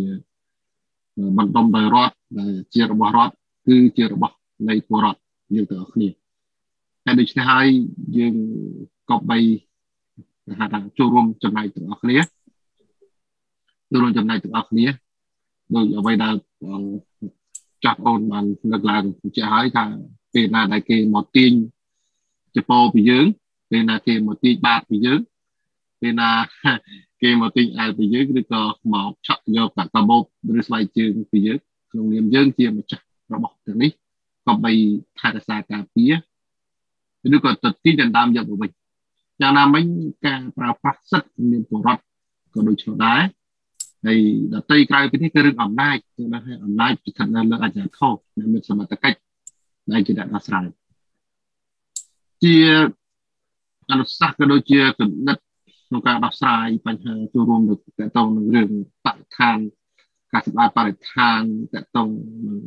បណ្ដុំដោយរដ្ឋដែលជារបស់រដ្ឋគឺជារបស់នៃពលរដ្ឋយើងទាំងអស់គ្នាតែដូច្នេះហើយយើងក៏បីហៅថាចូលរួមចំណែកទាំងអស់គ្នាចូលរួមចំណែកទាំងអស់គ្នាដោយអ្វីដែលចាស់អូនបានលើកឡើងបញ្ជាក់ហើយថាពេលណាដែលគេមកទាញចពោពីយើងពេលណាគេមកទាញបាតពីយើង ពេលណាគេមកទិញអាវពីយើងឬក៏មកឆក់យកកាកាបូបឬស្បែកជើងពីយើងក្នុងនាមយើងជាម្ចាស់របស់ទាំងនេះក៏បីថែរក្សាការពារឬក៏ទៅទីដណ្ដើមយកទៅវិញយ៉ាងណាមិញការប្រើប្រាស់សិទ្ធិមានពលរដ្ឋក៏ដូចគ្នាដែរហើយដតីក្រៅពីនេះគឺរឿងអំណាចគឺថាអំណាចស្ថិតនៅលើអញ្ញាធម៌ដែលមានសមត្ថកិច្ចដែលជាអ្នកដោះស្រាយជាអនុសាសន៍ក៏ដូចជាគំនិត ក្នុងការដោះស្រាយបញ្ហាចូលរួមទៅតទៅនឹងរឿងបរិស្ថានការសម្អាតបរិស្ថានតទៅនឹង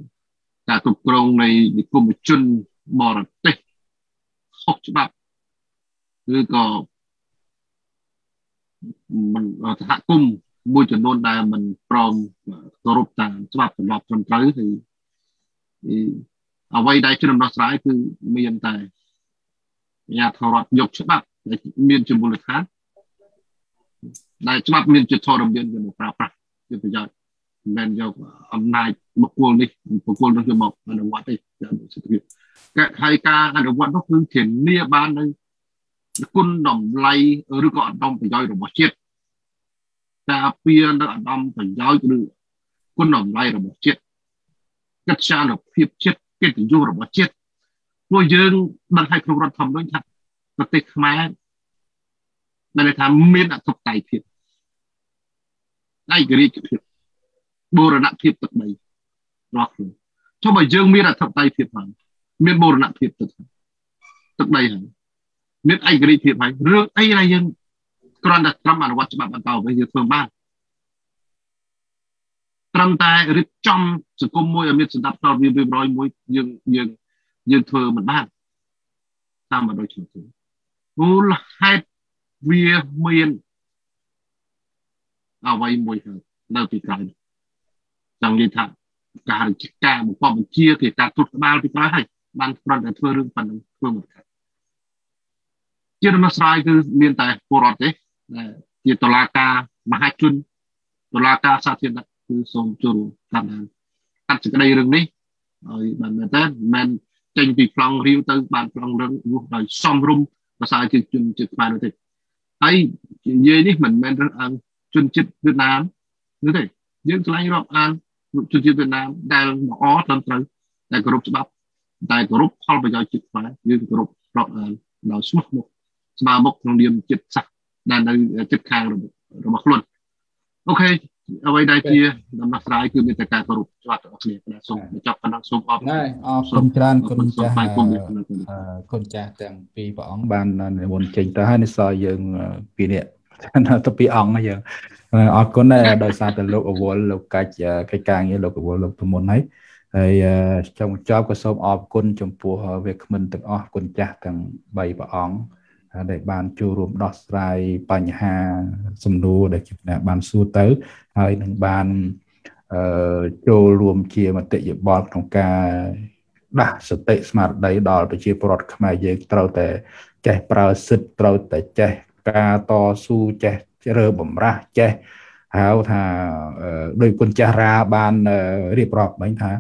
ការគ្រប់គ្រងនៃនិគមជនបរទេសខុសច្បាប់ឬក៏មិនសហគមន៍មួយចំនួនដែលមិនព្រមគោរពតាមច្បាប់ទម្លាប់ត្រឹមត្រូវគឺអ្វីដែលជាដំណោះស្រាយគឺមានតែអាជ្ញាធររដ្ឋយកច្បាប់ដែលមានជាមូលដ្ឋាន ដែលច្បាប់មានជាធរមានយកមកប្រើប្រាស់ជាប្រយោជន៍មិនមែនយកអំណាចបុគ្គលនេះបុគ្គលនោះយកមកអនុវត្តទេតាមសិទ្ធិភាពហើយការអនុវត្តនោះគឺធានាបាននៅគុណតម្លៃឬក៏អត្តមប្រយោជន៍របស់ជាតិការពារនៅអត្តមប្រយោជន៍ឬគុណតម្លៃរបស់ជាតិកិត្យានុភាពជាតិកិត្តិយសរបស់ជាតិព្រោះយើងបានឲ្យក្នុងរដ្ឋធម្មនុញ្ញថាប្រទេសខ្មែរដែលថាមានអធិបតេយ្យភាព ឯករាជ្យភាពបូរណភាពទឹកដីរបស់ខ្លួនចុះបើយើងមានអធិបតេយ្យភាពហើយមានបូរណភាពទឹកទឹកដីហើយមានឯករាជ្យភាពហើយរឿងអីដែលយើងគ្រាន់តែត្រឹមអនុវត្តច្បាប់បន្តវិញយើងធ្វើបានត្រឹមតែរៀបចំសង្គមមួយឲ្យមានសន្តិភាពវាវារយមួយយើងយើងយើងធ្វើមិនបានតាមមកដូចគ្នាមូលហេតុវាមាន អ្វីមួយហើយនៅពីក្រោយចង់និយាយថាការរាជការបង្គាប់បញ្ជាគេការទូតក្បាលពីក្រោយហើយបានប្រត់តែធ្វើរឿងប៉ុណ្ណឹងធ្វើមិនខាត់ជាដំណោះស្រាយគឺមានតែពលរដ្ឋទេជាតឡាការមហាជនតឡាការសាធារណៈគឺសូមចូលតាមដានកាត់សេចក្តីរឿងនេះហើយបានមែនតើមិនមែនចេញពីប្លង់រាវទៅបានប្លង់រឿងវោះដោយសំរុំភាសាជាជនជាតិខ្មែរនោះទេហើយនិយាយនេះមិនមែនរើសអើង ជនជាតិវៀតណាមនោះទេយើងឆ្លាញ់រាប់អានជនជាតិវៀតណាមដែលល្អត្រឹមត្រូវតែគោរពច្បាប់តែគោរពផលប្រយោជន៍ជាតិខ្មែរយើងគោរពរាប់អានដោយស្មោះមុខស្មើមុខក្នុងនាមជាតិសាសន៍ដែលនៅចិត្តខាងរបស់ខ្លួនអូខេអ្វីដែលជាដំណោះស្រាយគឺមានតែការគោរពច្បាប់របស់គ្នាតែសូមបញ្ចប់ប៉ុណ្ណឹងសូមអរគុណអរគុណច្រើនគុណចាស់គុណចាស់ទាំងពីរព្រះអង្គបាននិមន្តចេញទៅហើយនិស័យយើងពីនេះ ទៅពីអង្គយើងអរគុណដែរដោយសារតែលោកអវលលោកកាច់កិច្ចការងារលោកអវលលោកប្រមុនហើយហើយចុងបញ្ចប់ក៏សូមអរគុណចំពោះវាគ្មិនទាំងអស់គុណចាស់ទាំង3ព្រះអង្គដែលបានចូលរួមដោះស្រាយបញ្ហាសំណួរដែលជាបានសួរទៅហើយនឹងបានអឺចូលរួមជាមតិយោបល់ក្នុងការដាស់សតិស្មារតីដល់ប្រជាពលរដ្ឋខ្មែរយើងត្រូវតែចេះប្រើសិទ្ធត្រូវតែចេះ ការតស៊ូចេះរើបំរាស់ចេះហៅថាដោយគុណចាស់រាបានរៀបរាប់មិញថា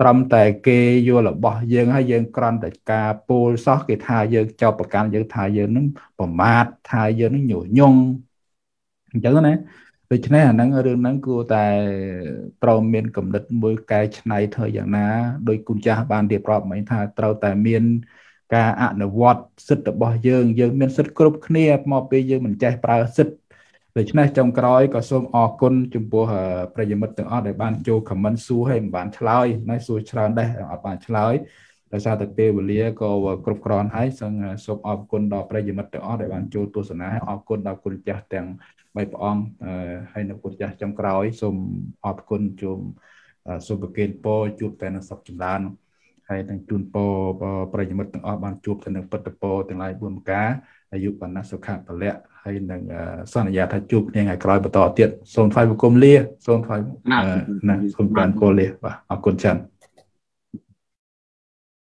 ត្រឹមតែគេយល់របស់យើងហើយយើងក្រន់តែការពោលសោះគេថាយើងចោទប្រកាន់យើងថាយើងនឹងប្រមាថថាយើងនឹងញុះញង់អញ្ចឹងណាដូច្នេះអាហ្នឹងរឿងហ្នឹងគួរតែត្រូវមានកំណត់មួយកែច្នៃធ្វើយ៉ាងណាដោយគុណចាស់បានរៀបរាប់មិញថាត្រូវតែមាន ការអនុវត្តសិទ្ធិរបស់យើងយើងមានសិទ្ធិគ្រប់គ្នាមកពេលយើងមិនចេះប្រើសិទ្ធិដូច្នេះចុងក្រោយក៏សូមអរគុណចំពោះប្រិយមិត្តទាំងអស់ដែលបានចូល comment សួរហើយមិនបានឆ្លើយណាសួរច្រើនដែរអត់បានឆ្លើយដោយសារតែពេលវេលាក៏គ្រប់គ្រាន់ហើយសូមសូមអរគុណដល់ប្រិយមិត្តទាំងអស់ដែលបានចូលទស្សនាហើយអរគុណដល់គុណចាស់ទាំងបីព្រះអង្គហើយនៅគុណចាស់ចំក្រោយសូមអរគុណជុំសូមប្រគេនពរជួបតែនឹងសុខចម្រើន ហើយនឹងជូនពរប្រិយមិត្តទាំងអស់បានជួបទៅនឹងពុទ្ធពរទាំងឡាយ4ប្រការអាយុបណ្ណាសុខៈពលៈហើយនឹងសន្យាថាជួបគ្នាថ្ងៃក្រោយបន្តទៀតសូមថ្វាយបង្គំលាសូមថ្វាយណាសូមបានគោលាបាទអរគុណច្រើន